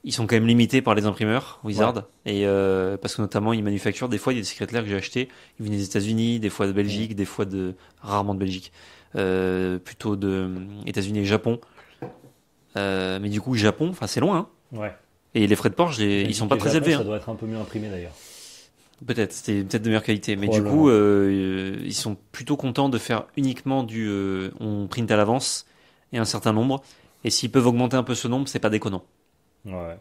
B: ils sont quand même limités par les imprimeurs Wizard. Et euh, parce que notamment ils manufacturent des fois il y a des secrets que j'ai achetés, ils viennent des États-Unis, des fois de Belgique, des fois de rarement de Belgique, plutôt de euh, États-Unis et Japon. Euh, mais du coup Japon, enfin c'est loin. Hein.
A: Ouais.
B: Et les frais de port, ils sont pas très
A: Japon,
B: élevés.
A: Ça
B: hein.
A: doit être un peu mieux imprimé d'ailleurs.
B: Peut-être, c'était peut-être de meilleure qualité. Mais
A: Oh
B: du coup, euh, ils sont plutôt contents de faire uniquement du euh, on print à l'avance et un certain nombre. Et s'ils peuvent augmenter un peu ce nombre, c'est pas déconnant.
A: Ouais.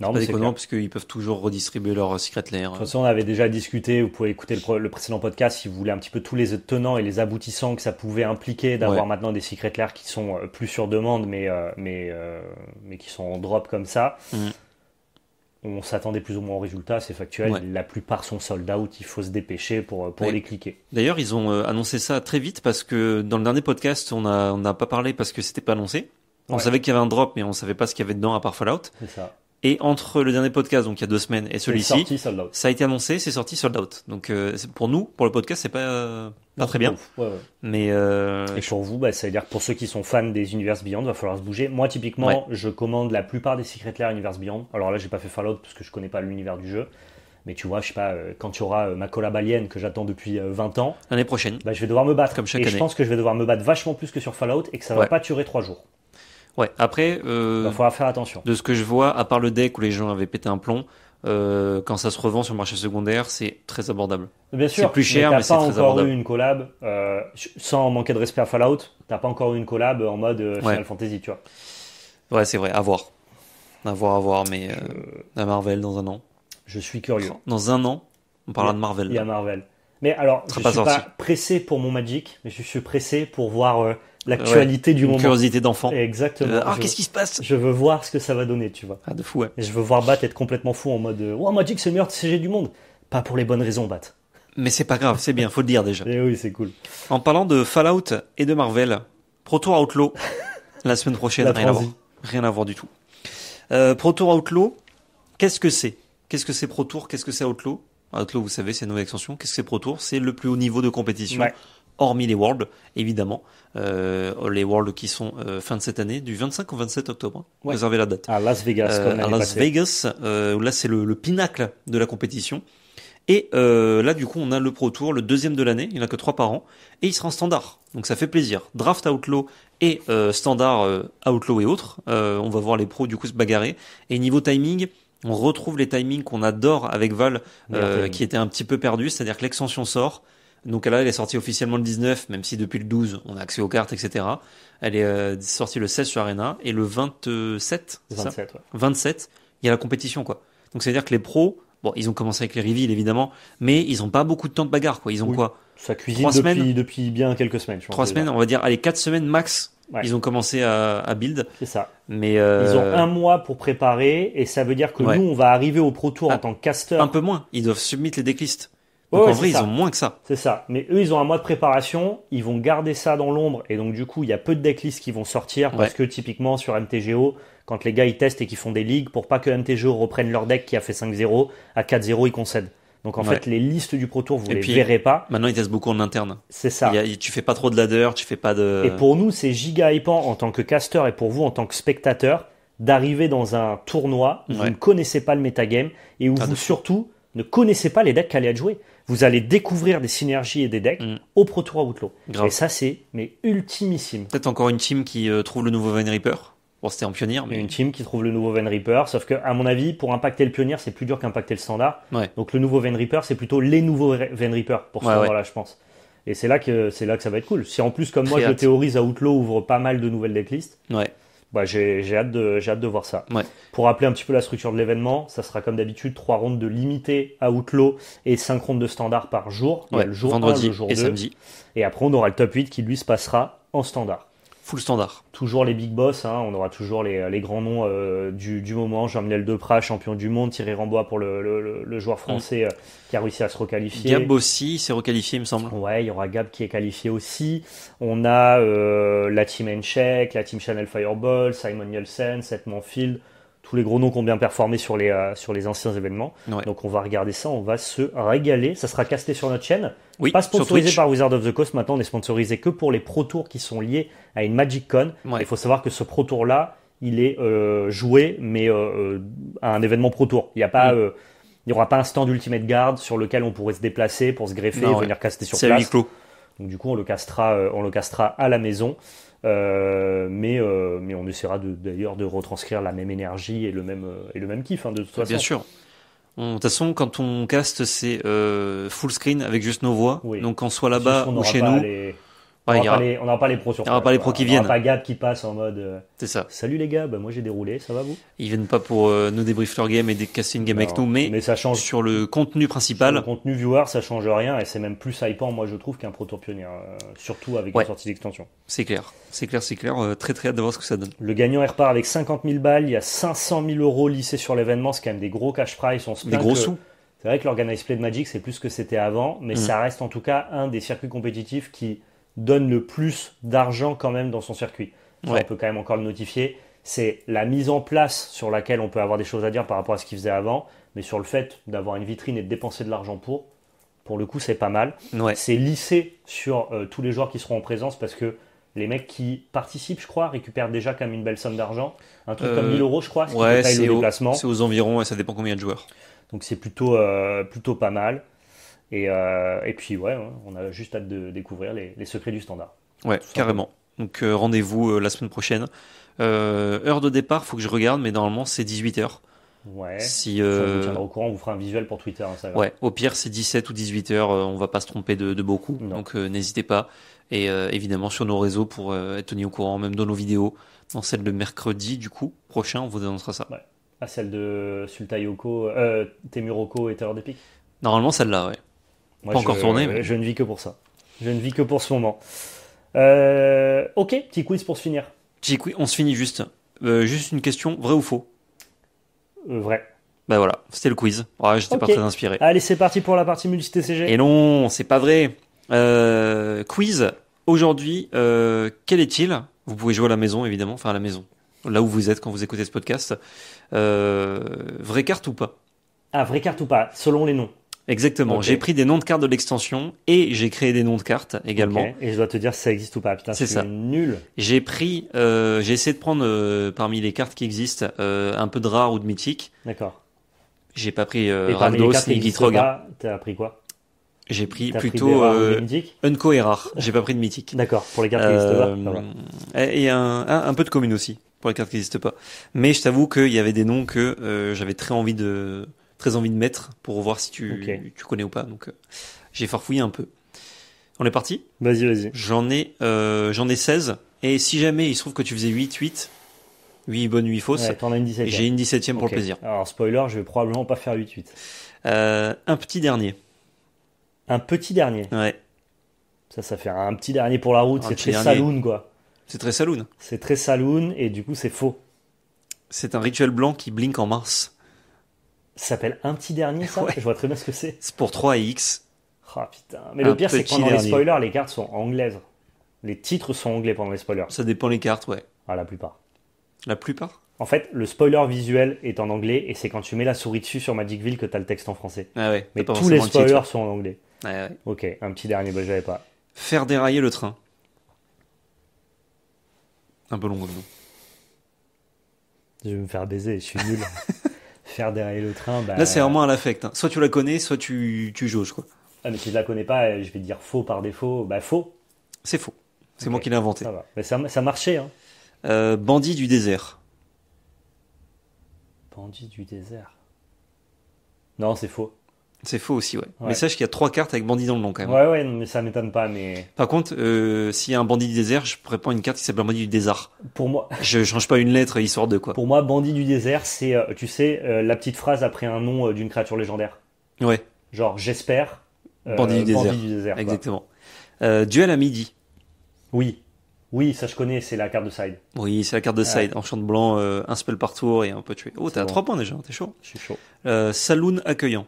A: Non,
B: pas déconnant parce qu'ils peuvent toujours redistribuer leur secret lair.
A: De toute façon, on avait déjà discuté. Vous pouvez écouter le, précédent podcast si vous voulez un petit peu tous les tenants et les aboutissants que ça pouvait impliquer d'avoir
B: Ouais.
A: maintenant des secrets clairs qui sont euh, plus sur demande, mais euh, mais euh, mais qui sont en drop comme ça.
B: Mhm.
A: On s'attendait plus ou moins au résultat, c'est factuel.
B: Ouais.
A: La plupart sont sold out. Il faut se dépêcher pour pour
B: Ouais.
A: les cliquer.
B: D'ailleurs, ils ont annoncé ça très vite parce que dans le dernier podcast, on n'a pas parlé parce que c'était pas annoncé. On
A: Ouais.
B: savait qu'il y avait un drop, mais on savait pas ce qu'il y avait dedans à part Fallout.
A: C'est ça.
B: Et entre le dernier podcast, donc il y a deux semaines, et celui-ci, ça a été annoncé, c'est sorti sold out. Donc euh, pour nous, pour le podcast, c'est pas euh, pas
A: Non,
B: très bien.
A: ouf. Ouais, ouais.
B: Mais euh,
A: Et pour vous, bah, ça veut dire que pour ceux qui sont fans des Universe Beyond, va falloir se bouger. Moi, typiquement,
B: Ouais.
A: je commande la plupart des Secret Lair Universe Beyond. Alors là, j'ai pas fait Fallout parce que je connais pas l'univers du jeu. Mais tu vois, je sais pas, quand tu auras ma collab alien que j'attends depuis euh, 20 ans,
B: l'année prochaine.
A: bah, je vais devoir me battre.
B: Comme chaque
A: et je pense que je vais devoir me battre vachement plus que sur Fallout et que ça va pas durer 3 jours.
B: Ouais. Après, euh,
A: faire attention.
B: de ce que je vois, à part le deck où les gens avaient pété un plomb, euh, quand ça se revend sur le marché secondaire, c'est très abordable.
A: Bien sûr,
B: plus cher,
A: t'as
B: mais c'est
A: pas
B: très
A: encore
B: abordable.
A: eu une collab, euh, sans manquer de respect à Fallout, t'as pas encore eu une collab en mode Final
B: Ouais.
A: Fantasy, tu vois.
B: Ouais, c'est vrai, à voir. À voir, à voir, mais à Marvel dans un an.
A: Je suis curieux.
B: Dans un an, on parlera de Marvel.
A: Il y a Marvel. Mais alors, je
B: sera
A: suis
B: pas
A: pas, pressé pour mon Magic, mais je suis pressé pour voir euh, l'actualité du
B: Une
A: moment.
B: curiosité d'enfant.
A: Exactement.
B: Euh, ah, qu'est-ce qui se passe?
A: Je veux voir ce que ça va donner, tu vois.
B: Ah, de fou, ouais.
A: Et je veux voir Bat être complètement fou en mode euh, Oh, Magic, c'est le meilleur CG du monde. Pas pour les bonnes raisons, Bat.
B: Mais c'est pas grave, c'est bien, faut le dire déjà.
A: Et oui, c'est cool.
B: En parlant de Fallout et de Marvel, Pro Tour Outlaw, la semaine prochaine,
A: La
B: rien à voir. Rien à voir du tout. Euh, Pro Tour Outlaw, qu'est-ce que c'est? Qu'est-ce que c'est Pro Tour? Qu'est-ce que c'est Outlaw? Outlaw, vous savez, c'est une nouvelle extension. Qu'est-ce que c'est Pro Tour? C'est le plus haut niveau de compétition,
A: Ouais.
B: Hormis les Worlds, évidemment. Euh, les Worlds qui sont euh, fin de cette année, du 25 au 27 octobre.
A: Ouais.
B: Réservez la date.
A: À Las Vegas,
B: Euh,
A: comme
B: à Las
A: passée.
B: Vegas, là c'est le, le pinacle de la compétition. Et là du coup on a le Pro Tour, le deuxième de l'année, il n'y en a que trois par an, et il sera en standard. Donc ça fait plaisir. Draft Outlaw et standard Outlaw et autres. On va voir les pros du coup se bagarrer. Et niveau timing, on retrouve les timings qu'on adore avec Val, euh, qui était un petit peu perdu, c'est-à-dire que l'extension sort. Donc là, elle est sortie officiellement le 19, même si depuis le 12, on a accès aux cartes, etc. Elle est euh, sortie le 16 sur Arena, et le 27, c'est ça
A: 27, ouais.
B: 27, il y a la compétition, quoi. Donc, c'est-à-dire que les pros, bon, ils ont commencé avec les reveals, évidemment, mais ils ont pas beaucoup de temps de bagarre, quoi. Ils ont
A: Oui.
B: quoi?
A: Ça cuisine depuis,
B: semaines.
A: depuis bien quelques semaines, je pense.
B: Trois
A: déjà.
B: semaines, on va dire, allez, quatre semaines max.
A: Ouais.
B: Ils ont commencé à, à build,
A: C'est ça.
B: mais euh,
A: Ils ont un mois pour préparer et ça veut dire que
B: Ouais.
A: nous, on va arriver au Pro Tour
B: Ah,
A: en tant que caster.
B: un peu moins. Ils doivent submit les decklists.
A: Ouais,
B: Donc
A: ouais,
B: en vrai,
A: c'est
B: ils
A: ça.
B: ont moins que ça.
A: C'est ça. Mais eux, ils ont un mois de préparation. Ils vont garder ça dans l'ombre. Et donc, du coup, il y a peu de decklists qui vont sortir. Parce
B: Ouais.
A: que, typiquement, sur MTGO, quand les gars, ils testent et qu'ils font des ligues, pour pas que MTGO reprenne leur deck qui a fait 5-0, à 4-0, ils concèdent. Donc, en
B: Ouais.
A: fait, les listes du Pro Tour, vous
B: Et
A: les
B: puis-
A: verrez pas.
B: Maintenant, ils testent beaucoup en interne.
A: C'est ça.
B: A- tu fais pas trop de ladder, tu fais pas de.
A: Et pour nous, c'est giga hypant en tant que caster et pour vous en tant que spectateur d'arriver dans un tournoi où vous ne connaissez pas le metagame et où
B: Ah,
A: vous surtout ne connaissez pas les decks qu'allez être joués. Vous allez découvrir des synergies et des decks
B: Mm.
A: au Pro Tour Outlaw.
B: Grave.
A: Et ça, c'est mais ultimissime.
B: Peut-être encore une team qui euh, trouve le nouveau Vine Reaper. Bon, c'était en pionnier,
A: Mais une team qui trouve le nouveau Ven Reaper, sauf que à mon avis, pour impacter le pionnier, c'est plus dur qu'impacter le standard.
B: Ouais.
A: Donc le nouveau Ven Reaper, c'est plutôt les nouveaux Ven Reaper pour ce
B: Ouais, ouais.
A: tournoi-là, je pense. Et c'est là que c'est là que ça va être cool. Si en plus, comme moi,
B: Très
A: je le
B: hâte.
A: théorise, Outlaw ouvre pas mal de nouvelles decklists.
B: ouais.
A: Bah, j'ai j'ai hâte, de, j'ai hâte de voir ça.
B: Ouais.
A: Pour rappeler un petit peu la structure de l'événement, ça sera comme d'habitude trois rondes de limité à Outlaw et cinq rondes de standard par jour. Il y a
B: Ouais,
A: le jour
B: vendredi
A: 1, le jour
B: et
A: 2.
B: samedi.
A: Et après, on aura le top 8 qui lui se passera en standard.
B: Full standard.
A: Toujours les big boss, hein, on aura toujours les, les grands noms euh, du, du moment. Jean-Michel Deprat, champion du monde, Thierry Rambois pour le, le- le- le joueur français euh, qui a réussi à se requalifier.
B: Gab aussi s'est requalifié, il me semble.
A: Ouais, il y aura Gab qui est qualifié aussi. On a euh, la team Encheck, la team Channel Fireball, Simon Nielsen, Seth Manfield, tous les gros noms qui ont bien performé sur les, euh, sur les anciens événements.
B: Ouais.
A: Donc on va regarder ça, on va se régaler. Ça sera casté sur notre chaîne.
B: Oui,
A: Pas sponsorisé par Wizard of the Coast, maintenant on est sponsorisé que pour les Pro Tours qui sont liés à une Magic Con.
B: Ouais.
A: Il faut savoir que ce Pro Tour là, il est euh, joué, mais euh, à un événement Pro Tour. Il n'y a pas.
B: Mm.
A: euh, il n'y aura pas un stand Ultimate Guard sur lequel on pourrait se déplacer pour se greffer
B: Non,
A: et
B: ouais.
A: venir caster sur
B: C'est
A: place.
B: clos.
A: Donc du coup, on le castera, on le castera à la maison. Euh, mais, euh, mais on essaiera d'ailleurs de, retranscrire la même énergie et le même, euh, et le même kiff, hein, de toute façon.
B: Bien sûr. De toute façon, quand on caste, c'est euh, full screen avec juste nos voix.
A: Oui.
B: Donc, qu'on soit là-bas ou chez nous,
A: les-
B: ouais,
A: on n'aura
B: aura-
A: pas les- on n'aura pas les pros sur
B: il y aura
A: place,
B: pas les pros qui
A: On n'aura
B: viennent.
A: pas Gab qui passe en mode euh,
B: c'est ça.
A: Salut les gars, bah, moi j'ai déroulé, ça va vous?
B: Ils viennent pas pour euh, nous débriefer leur game et caster une game avec nous, mais,
A: ça change.
B: sur le contenu
A: Sur le
B: principal,
A: contenu viewer, ça change rien et c'est même plus hypant, moi je trouve, qu'un Pro Tour Pionnier, euh, surtout avec
B: Ouais.
A: une sortie d'extension.
B: c'est clair. C'est clair, c'est clair. Très très hâte de voir ce que ça donne.
A: Le gagnant il repart avec 50 000 balles, il y a 500 000 euros lissés sur l'événement, c'est quand même des gros cash prize. On se
B: Des gros
A: que-
B: sous.
A: C'est vrai que l'Organized Play de Magic, c'est plus que c'était avant, mais
B: Mm.
A: ça reste en tout cas un des circuits compétitifs qui donne le plus d'argent quand même dans son circuit. Ça,
B: Ouais.
A: On peut quand même encore le notifier. c'est la mise en place sur laquelle on peut avoir des choses à dire par rapport à ce qu'ils faisaient avant, mais sur le fait d'avoir une vitrine et de dépenser de l'argent pour, pour le coup, c'est pas mal.
B: Ouais.
A: C'est lissé sur euh, tous les joueurs qui seront en présence parce que les mecs qui participent, je crois, récupèrent déjà quand même une belle somme d'argent. Un truc comme
B: Euh,
A: 1000 euros, je crois, ce qui
B: Ouais,
A: détaille
B: c'est
A: le
B: au-
A: déplacement.
B: c'est aux environs et ça dépend combien de joueurs.
A: Donc c'est plutôt, euh, plutôt pas mal. Et, euh, et puis ouais, hein, on a juste hâte de découvrir les, les secrets du standard.
B: Ouais, carrément. Donc euh, rendez-vous euh, la semaine prochaine. Heure de départ, faut que je regarde, mais normalement c'est 18h.
A: Ouais.
B: Si, euh,
A: vous tiendra au courant, on vous fera un visuel pour Twitter, Instagram.
B: Ouais, au pire c'est 17 ou 18 heures, on va pas se tromper de, de beaucoup,
A: Non.
B: donc euh, n'hésitez pas. Et euh, évidemment sur nos réseaux pour être tenu au courant, même dans nos vidéos, dans celle de mercredi du coup prochain, on vous annoncera ça.
A: À celle de Sulta Yoko, euh, Temuroko et Terror d'Epic.
B: Normalement celle-là, ouais.
A: Moi,
B: Pas
A: je-
B: encore tourné, mais-
A: Je ne vis que pour ça. Je ne vis que pour ce moment. Euh, ok, petit quiz pour se finir.
B: Petit quiz, on se finit juste. Euh, juste une question, vrai ou faux?
A: Euh, vrai.
B: Bah voilà, c'était le quiz. Ouais, j'étais
A: Ok.
B: pas très inspiré.
A: Allez, c'est parti pour la partie multi-TCG.
B: Et non, c'est pas vrai. Euh, quiz. Aujourd'hui, quel est-il? Vous pouvez jouer à la maison, évidemment, enfin à la maison, là où vous êtes quand vous écoutez ce podcast. Vraie carte ou pas?
A: Ah, vraie carte ou pas Selon les noms.
B: Exactement. J'ai pris des noms de cartes de l'extension et j'ai créé des noms de cartes également.
A: Et je dois te dire si ça existe ou pas? Putain,
B: C'est ça.
A: nul.
B: J'ai pris, euh, j'ai essayé de prendre euh, parmi les cartes qui existent euh, un peu de rare ou de mythique.
A: D'accord.
B: J'ai pas pris euh,
A: Et cartes qui
B: ni
A: t'as pris quoi?
B: J'ai pris
A: pris
B: plutôt
A: des
B: euh, Unco et rare. J'ai pas pris de mythique.
A: D'accord, pour les cartes qui existent
B: Euh,
A: pas. va.
B: et et un, un, un peu de commune aussi pour les cartes qui n'existent pas. Mais je t'avoue qu'il y avait des noms que euh, j'avais très envie de très envie de mettre pour voir si tu, tu connais ou pas. Donc euh, j'ai farfouillé un peu. On est parti?
A: Vas-y, vas-y.
B: J'en ai euh, j'en ai 16 et si jamais il se trouve que tu faisais 8 8 8 bonnes 8 fausses,
A: Ouais, T'en as une 17
B: j'ai une 17e pour le plaisir.
A: Alors, spoiler, je vais probablement pas faire 8-8.
B: Euh, un petit dernier.
A: Un petit dernier.
B: Ouais,
A: Ça, ça fait un petit dernier pour la route. C'est très
B: dernier.
A: saloon, quoi.
B: c'est très saloon.
A: C'est très saloon et du coup, c'est faux.
B: C'est un rituel blanc qui blink en mars.
A: Ça s'appelle un petit dernier, ça
B: Ouais.
A: Je vois très bien ce que c'est.
B: C'est pour 3 et X.
A: Ah putain. Mais le
B: Un
A: pire, c'est que pendant les spoilers, les cartes sont anglaises. Les titres sont anglais pendant les spoilers.
B: Ça dépend les cartes, ouais.
A: Ah, la plupart.
B: La plupart?
A: En fait, le spoiler visuel est en anglais et c'est quand tu mets la souris dessus sur Magicville que t'as le texte en français.
B: Ah ouais.
A: Mais tous les
B: forcément le titre.
A: spoilers sont en anglais.
B: Ouais, ouais.
A: Ok, un petit dernier, bah, j'avais pas.
B: Faire dérailler le train. Un peu long nom.
A: Je vais me faire baiser, je suis nul. Faire derrière le train, bah.
B: Là, c'est vraiment à l'affect. hein. Soit tu la connais, soit tu, tu jauges, quoi.
A: Ah, mais si je la connais pas, euh, je vais dire faux par défaut. Bah, faux.
B: C'est faux. C'est moi qui l'ai inventé.
A: Ça va. Mais ça, ça marchait, hein.
B: Euh, bandit du désert.
A: Bandit du désert. Non, c'est faux.
B: C'est faux aussi, ouais.
A: Ouais.
B: Mais sache qu'il y a trois cartes avec bandit dans le nom, quand même.
A: Ouais, ouais, mais ça m'étonne pas, mais
B: Par contre, euh, s'il y a un bandit du désert, je prépare une carte qui s'appelle bandit du désert.
A: pour moi,
B: Je change pas une lettre, histoire de quoi.
A: pour moi, bandit du désert, c'est, euh, tu sais, euh, la petite phrase après un nom euh, d'une créature légendaire.
B: Ouais,
A: Genre, j'espère.
B: Bandit du désert.
A: du désert.
B: exactement. Duel à midi.
A: Oui. Oui, ça je connais, c'est la carte de side.
B: Oui, c'est la carte de
A: Ouais.
B: side. Enchant de blanc, un spell par tour et un peu tué. Oh, t'as
A: bon.
B: 3 points déjà, t'es chaud.
A: Je suis chaud.
B: Saloon accueillant.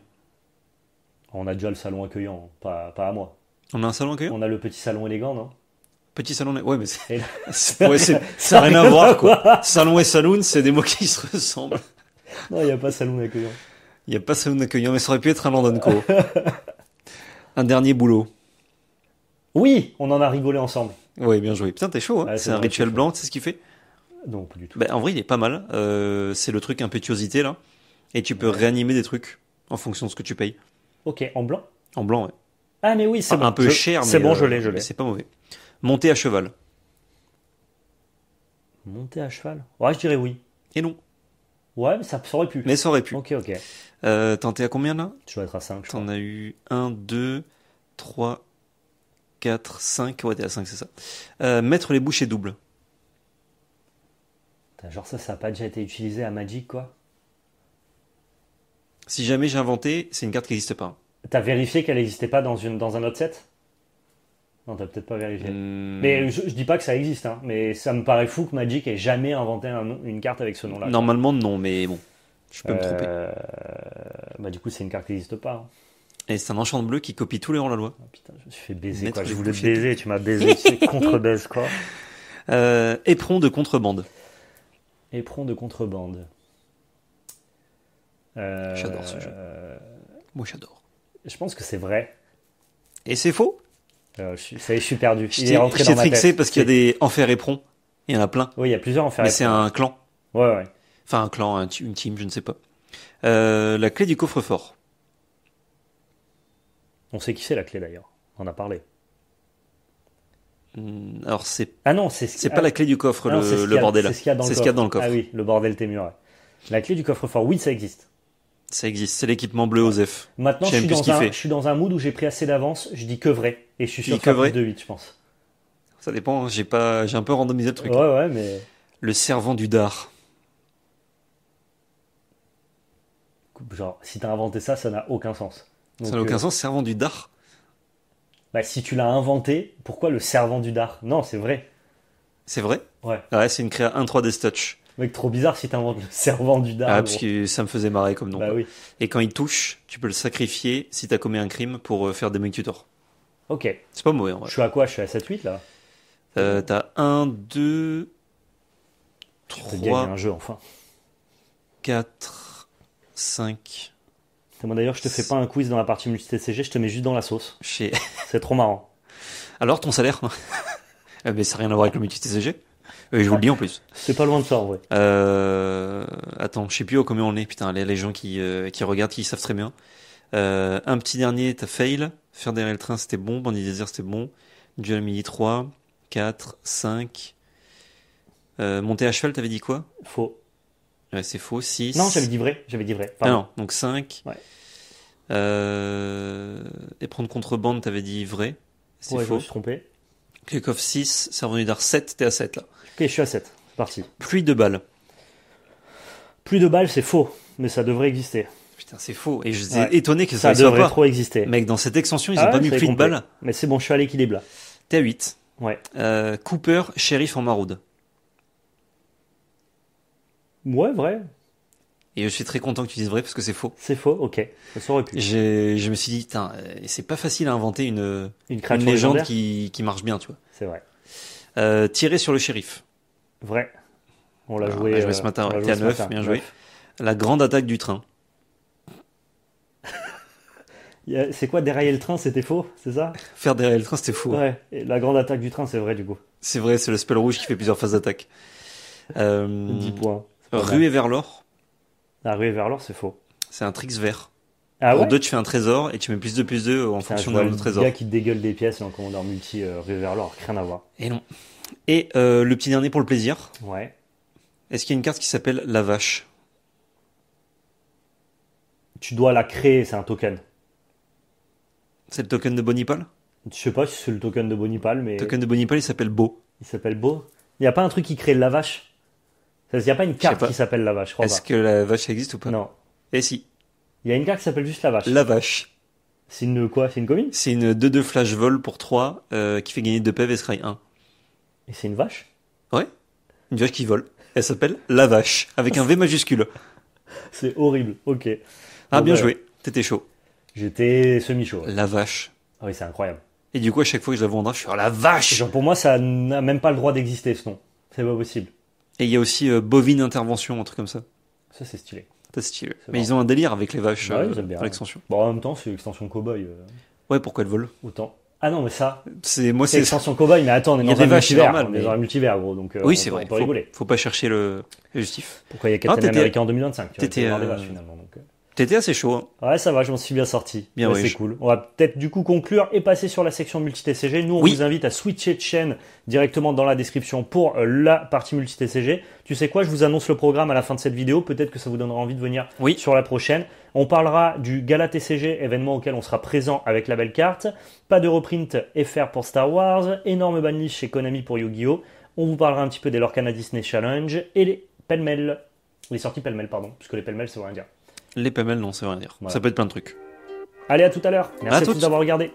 A: On a déjà le salon accueillant, pas, pas à moi.
B: On a un salon accueillant
A: On a le petit salon élégant, non?
B: Petit salon. Ouais, mais c'est.
A: Là-
B: ça n'a rien à voir, quoi. Salon et saloon, c'est des mots qui se ressemblent.
A: Non, il n'y a pas salon accueillant.
B: Il n'y a pas salon accueillant, mais ça aurait pu être un London Co. un dernier boulot.
A: Oui, on en a rigolé ensemble.
B: Ouais, bien joué. Putain, t'es chaud, hein
A: c'est
B: C'est un rituel blanc, tu sais ce qu'il fait
A: Non, pas du tout.
B: bah, En vrai, il est pas mal. Euh, c'est le truc impétuosité, là. Et tu peux
A: Ouais.
B: réanimer des trucs en fonction de ce que tu payes.
A: Ok, en blanc
B: En blanc, ouais.
A: Ah, mais oui, c'est
B: Enfin,
A: bon.
B: un peu
A: Je-
B: cher, mais.
A: C'est bon,
B: euh,
A: je l'ai, je l'ai.
B: C'est pas mauvais. Monter à cheval.
A: Monter à cheval? Ouais, je dirais oui.
B: Et non.
A: Ouais, mais ça, ça aurait pu.
B: Mais ça aurait pu.
A: Ok, ok.
B: Euh, T'en t'es à combien, là?
A: Je dois être à 5, je crois.
B: T'en as eu 1, 2, 3, 4, 5. Ouais, t'es à 5, c'est ça. Euh, mettre les bouchées doubles.
A: Genre ça, ça a pas déjà été utilisé à Magic, quoi?
B: Si jamais j'ai inventé, c'est une carte qui n'existe pas.
A: T'as vérifié qu'elle n'existait pas dans, une, dans un autre set? Non, t'as peut-être pas vérifié.
B: Hmm,
A: Mais je, je dis pas que ça existe, hein, mais ça me paraît fou que Magic ait jamais inventé un une carte avec ce nom-là.
B: Normalement, non, mais bon. Je peux me tromper.
A: Euh, Bah du coup, c'est une carte qui n'existe pas. hein.
B: Et c'est un enchant de bleu qui copie tous les hors-la-loi.
A: Oh, putain, je me suis fait baiser, quoi. Je voulais baiser, tu m'as baisé, tu sais, contre-baise, quoi.
B: Euh, éperon de contrebande.
A: Éperon de contrebande. Euh,
B: J'adore ce jeu.
A: euh,
B: Moi, j'adore.
A: je pense que c'est vrai.
B: Et c'est faux.
A: Euh, je, suis, ça y est, je suis perdu. Il est rentré dans ma tête.
B: parce qu'il y a des enfer éperons. Il y en a plein.
A: Oui, il y a plusieurs enfers.
B: Mais c'est un clan.
A: Ouais, ouais.
B: Enfin, un clan, un une team, je ne sais pas. Euh, la clé du coffre-fort.
A: On sait qui c'est la clé d'ailleurs. On en a parlé.
B: Hmm, Alors, c'est
A: Ah non, c'est ce
B: c'est
A: ah,
B: pas la clé du coffre,
A: ah non,
B: le,
A: c'est ce
B: le
A: qu'il y a-
B: bordel.
A: C'est ce qu'il y
B: ce y a dans le coffre.
A: Ah oui, le bordel témur. La clé du coffre-fort, oui, ça existe.
B: Ça existe. C'est l'équipement bleu Osef.
A: Maintenant,
B: Je
A: suis, dans un,
B: fait.
A: je suis dans un mood où j'ai pris assez d'avance. Je dis que vrai. Et je suis
B: dis
A: que
B: vrai
A: de 8, je pense.
B: Ça dépend. J'ai pas, j'ai un peu randomisé le truc.
A: Ouais, ouais, mais.
B: Le servant du dard.
A: Genre, si t'as inventé ça, ça n'a aucun sens.
B: Ça n'a aucun
A: euh,
B: sens. Servant du dard.
A: Bah, si tu l'as inventé, pourquoi le servant du dard? Non, c'est vrai.
B: C'est vrai?
A: Ouais.
B: Ouais, c'est une créa 1 3D Touch.
A: Mec, trop bizarre si t'inventes le servant du dard.
B: Ah, parce que ça me faisait marrer comme nom.
A: Bah oui.
B: Et quand il touche, tu peux le sacrifier si t'as commis un crime pour euh, faire des mecs tutor.
A: Ok.
B: C'est pas mauvais en vrai.
A: Je suis à quoi? Je suis à 7-8 là?
B: Euh, t'as 1, 2,
A: Je peux gagner
B: 3,
A: un jeu enfin.
B: 4, 5.
A: Moi d'ailleurs, je te fais pas un quiz dans la partie multi-TCG, je te mets juste dans la sauce.
B: Chez...
A: C'est trop marrant.
B: Alors ton salaire? Eh ben, ça n'a rien à voir avec le multi-TCG. Je vous le dis en plus.
A: C'est pas loin de ça en vrai.
B: Euh... Attends, je sais plus combien on est. Putain, les, les gens qui, euh, qui regardent, qui savent très bien. Euh, un petit dernier, t'as fail. Faire derrière le train, c'était bon. Bandit désert, c'était bon. Duel à midi 3, 4, 5. Euh, monter à cheval, t'avais dit quoi?
A: Faux.
B: Ouais, c'est faux. 6.
A: Non, j'avais dit vrai. J'avais dit vrai.
B: Ah non, donc 5.
A: Ouais.
B: Euh... Et prendre contrebande, t'avais dit vrai. C'est
A: Ouais, je me
B: faux.
A: suis trompé.
B: Click-off 6, servant du dard 7, t'es à 7 là.
A: Ok, je suis à 7. C'est parti.
B: Pluie de balles.
A: Plus de balles, c'est faux. Mais ça devrait exister.
B: Putain, c'est faux. Et je suis étonné que ça,
A: Ça
B: soit
A: devrait
B: pas.
A: trop exister.
B: Mec, dans cette extension, ils
A: Ah
B: ont pas mis pluie de balles.
A: Mais c'est bon, je suis à l'équilibre là.
B: T'es à 8.
A: Ouais.
B: Euh, Cooper, shérif en maraude.
A: Ouais, vrai.
B: Et je suis très content que tu dises vrai parce que c'est faux.
A: C'est faux, ok. Ça aurait pu.
B: Je me suis dit, euh, c'est pas facile à inventer une,
A: Une
B: une
A: créature
B: légende qui, qui marche bien, tu vois.
A: C'est vrai.
B: Euh, tirer sur le shérif.
A: Vrai. On l'a
B: Ah,
A: joué,
B: joué
A: euh,
B: ce matin, ouais. à
A: ce
B: neuf,
A: matin.
B: bien joué. La grande attaque du train.
A: C'est quoi dérailler le train C'était faux, c'est ça?
B: Faire derrière le train, c'était fou.
A: Ouais. Et la grande attaque du train, c'est vrai du coup.
B: C'est vrai, c'est le spell rouge qui fait plusieurs phases d'attaque. Euh,
A: 10 points.
B: Ruer vers l'or,
A: La ruée vers l'or, c'est faux.
B: c'est un tricks vert.
A: Ah
B: Pour
A: ouais
B: deux, tu fais un trésor et tu mets plus de plus 2 en fonction
A: je vois
B: du
A: le
B: trésor.
A: gars qui dégueule des pièces en commandeur multi euh, rien à voir.
B: Et non. Et euh, le petit dernier pour le plaisir.
A: Ouais.
B: Est-ce qu'il y a une carte qui s'appelle la vache?
A: Tu dois la créer, c'est un token.
B: C'est le token de Bonipal
A: Je sais pas si c'est le token de Bonipal, mais
B: Le token de Bonipal, il s'appelle Beau.
A: il s'appelle Beau. Il n'y a pas un truc qui crée la vache? Il n'y a pas une carte
B: pas.
A: qui s'appelle la vache, je crois
B: Est-ce
A: pas.
B: que la vache existe ou pas?
A: Non.
B: Et si.
A: Il y a une carte qui s'appelle juste la vache.
B: La vache.
A: C'est une quoi? C'est une commune?
B: C'est une 2-2 flash vol pour 3 euh, qui fait gagner 2 PV et scry 1.
A: Et c'est une vache?
B: Ouais. Une vache qui vole. Elle s'appelle la vache. Avec un V majuscule.
A: C'est horrible, ok.
B: Ah, bien
A: bah,
B: joué. T'étais chaud.
A: J'étais semi-chaud.
B: La vache.
A: Ah oui, c'est incroyable.
B: Et du coup, à chaque fois que je la vois en draft, je suis oh, la vache
A: Genre pour moi, ça n'a même pas le droit d'exister ce nom. C'est pas possible.
B: Et il y a aussi euh, bovine intervention, un truc comme ça.
A: Ça, c'est stylé.
B: C'est stylé. Mais ils ont un délire avec les vaches euh, dans
A: ouais.
B: l'extension.
A: Bon, en même temps, c'est l'extension cowboy. euh,
B: Ouais, pourquoi elles volent?
A: Autant. Ah non, mais ça,
B: C'est moi
A: c'est l'extension cowboy, mais attends, on est dans un multivers.
B: normal,
A: on est
B: mais-
A: dans un multivers, gros. Donc, euh,
B: Oui, c'est vrai.
A: On peut
B: Faut,
A: rigoler.
B: faut pas chercher le justif.
A: Pourquoi il y a
B: Ah,
A: Captain
B: t'étais-
A: America en 2025 tu vois,
B: t'étais, euh,
A: vaches, finalement. donc, euh.
B: T'étais assez chaud. Hein.
A: Ouais, ça va, je m'en suis bien sorti.
B: Bien,
A: Ouais,
B: oui,
A: c'est
B: je-
A: cool. On va peut-être du coup conclure et passer sur la section multi-TCG. Nous, on
B: Oui.
A: vous invite à switcher de chaîne directement dans la description pour euh, la partie multi-TCG. Tu sais quoi, je vous annonce le programme à la fin de cette vidéo. Peut-être que ça vous donnera envie de venir
B: Oui.
A: sur la prochaine. On parlera du Gala TCG, événement auquel on sera présent avec la belle carte. Pas de reprint FR pour Star Wars. Énorme banlist chez Konami pour Yu-Gi-Oh! On vous parlera un petit peu des Lorcana Disney Challenge et les pêle-mêle. Les sorties pêle-mêle, pardon. Puisque les pêle-mêle, ça veut rien dire.
B: Les PML, non, ça veut rien dire.
A: Voilà.
B: Ça peut être plein de trucs.
A: Allez, à tout à l'heure. Merci
B: À
A: à tous d'avoir regardé.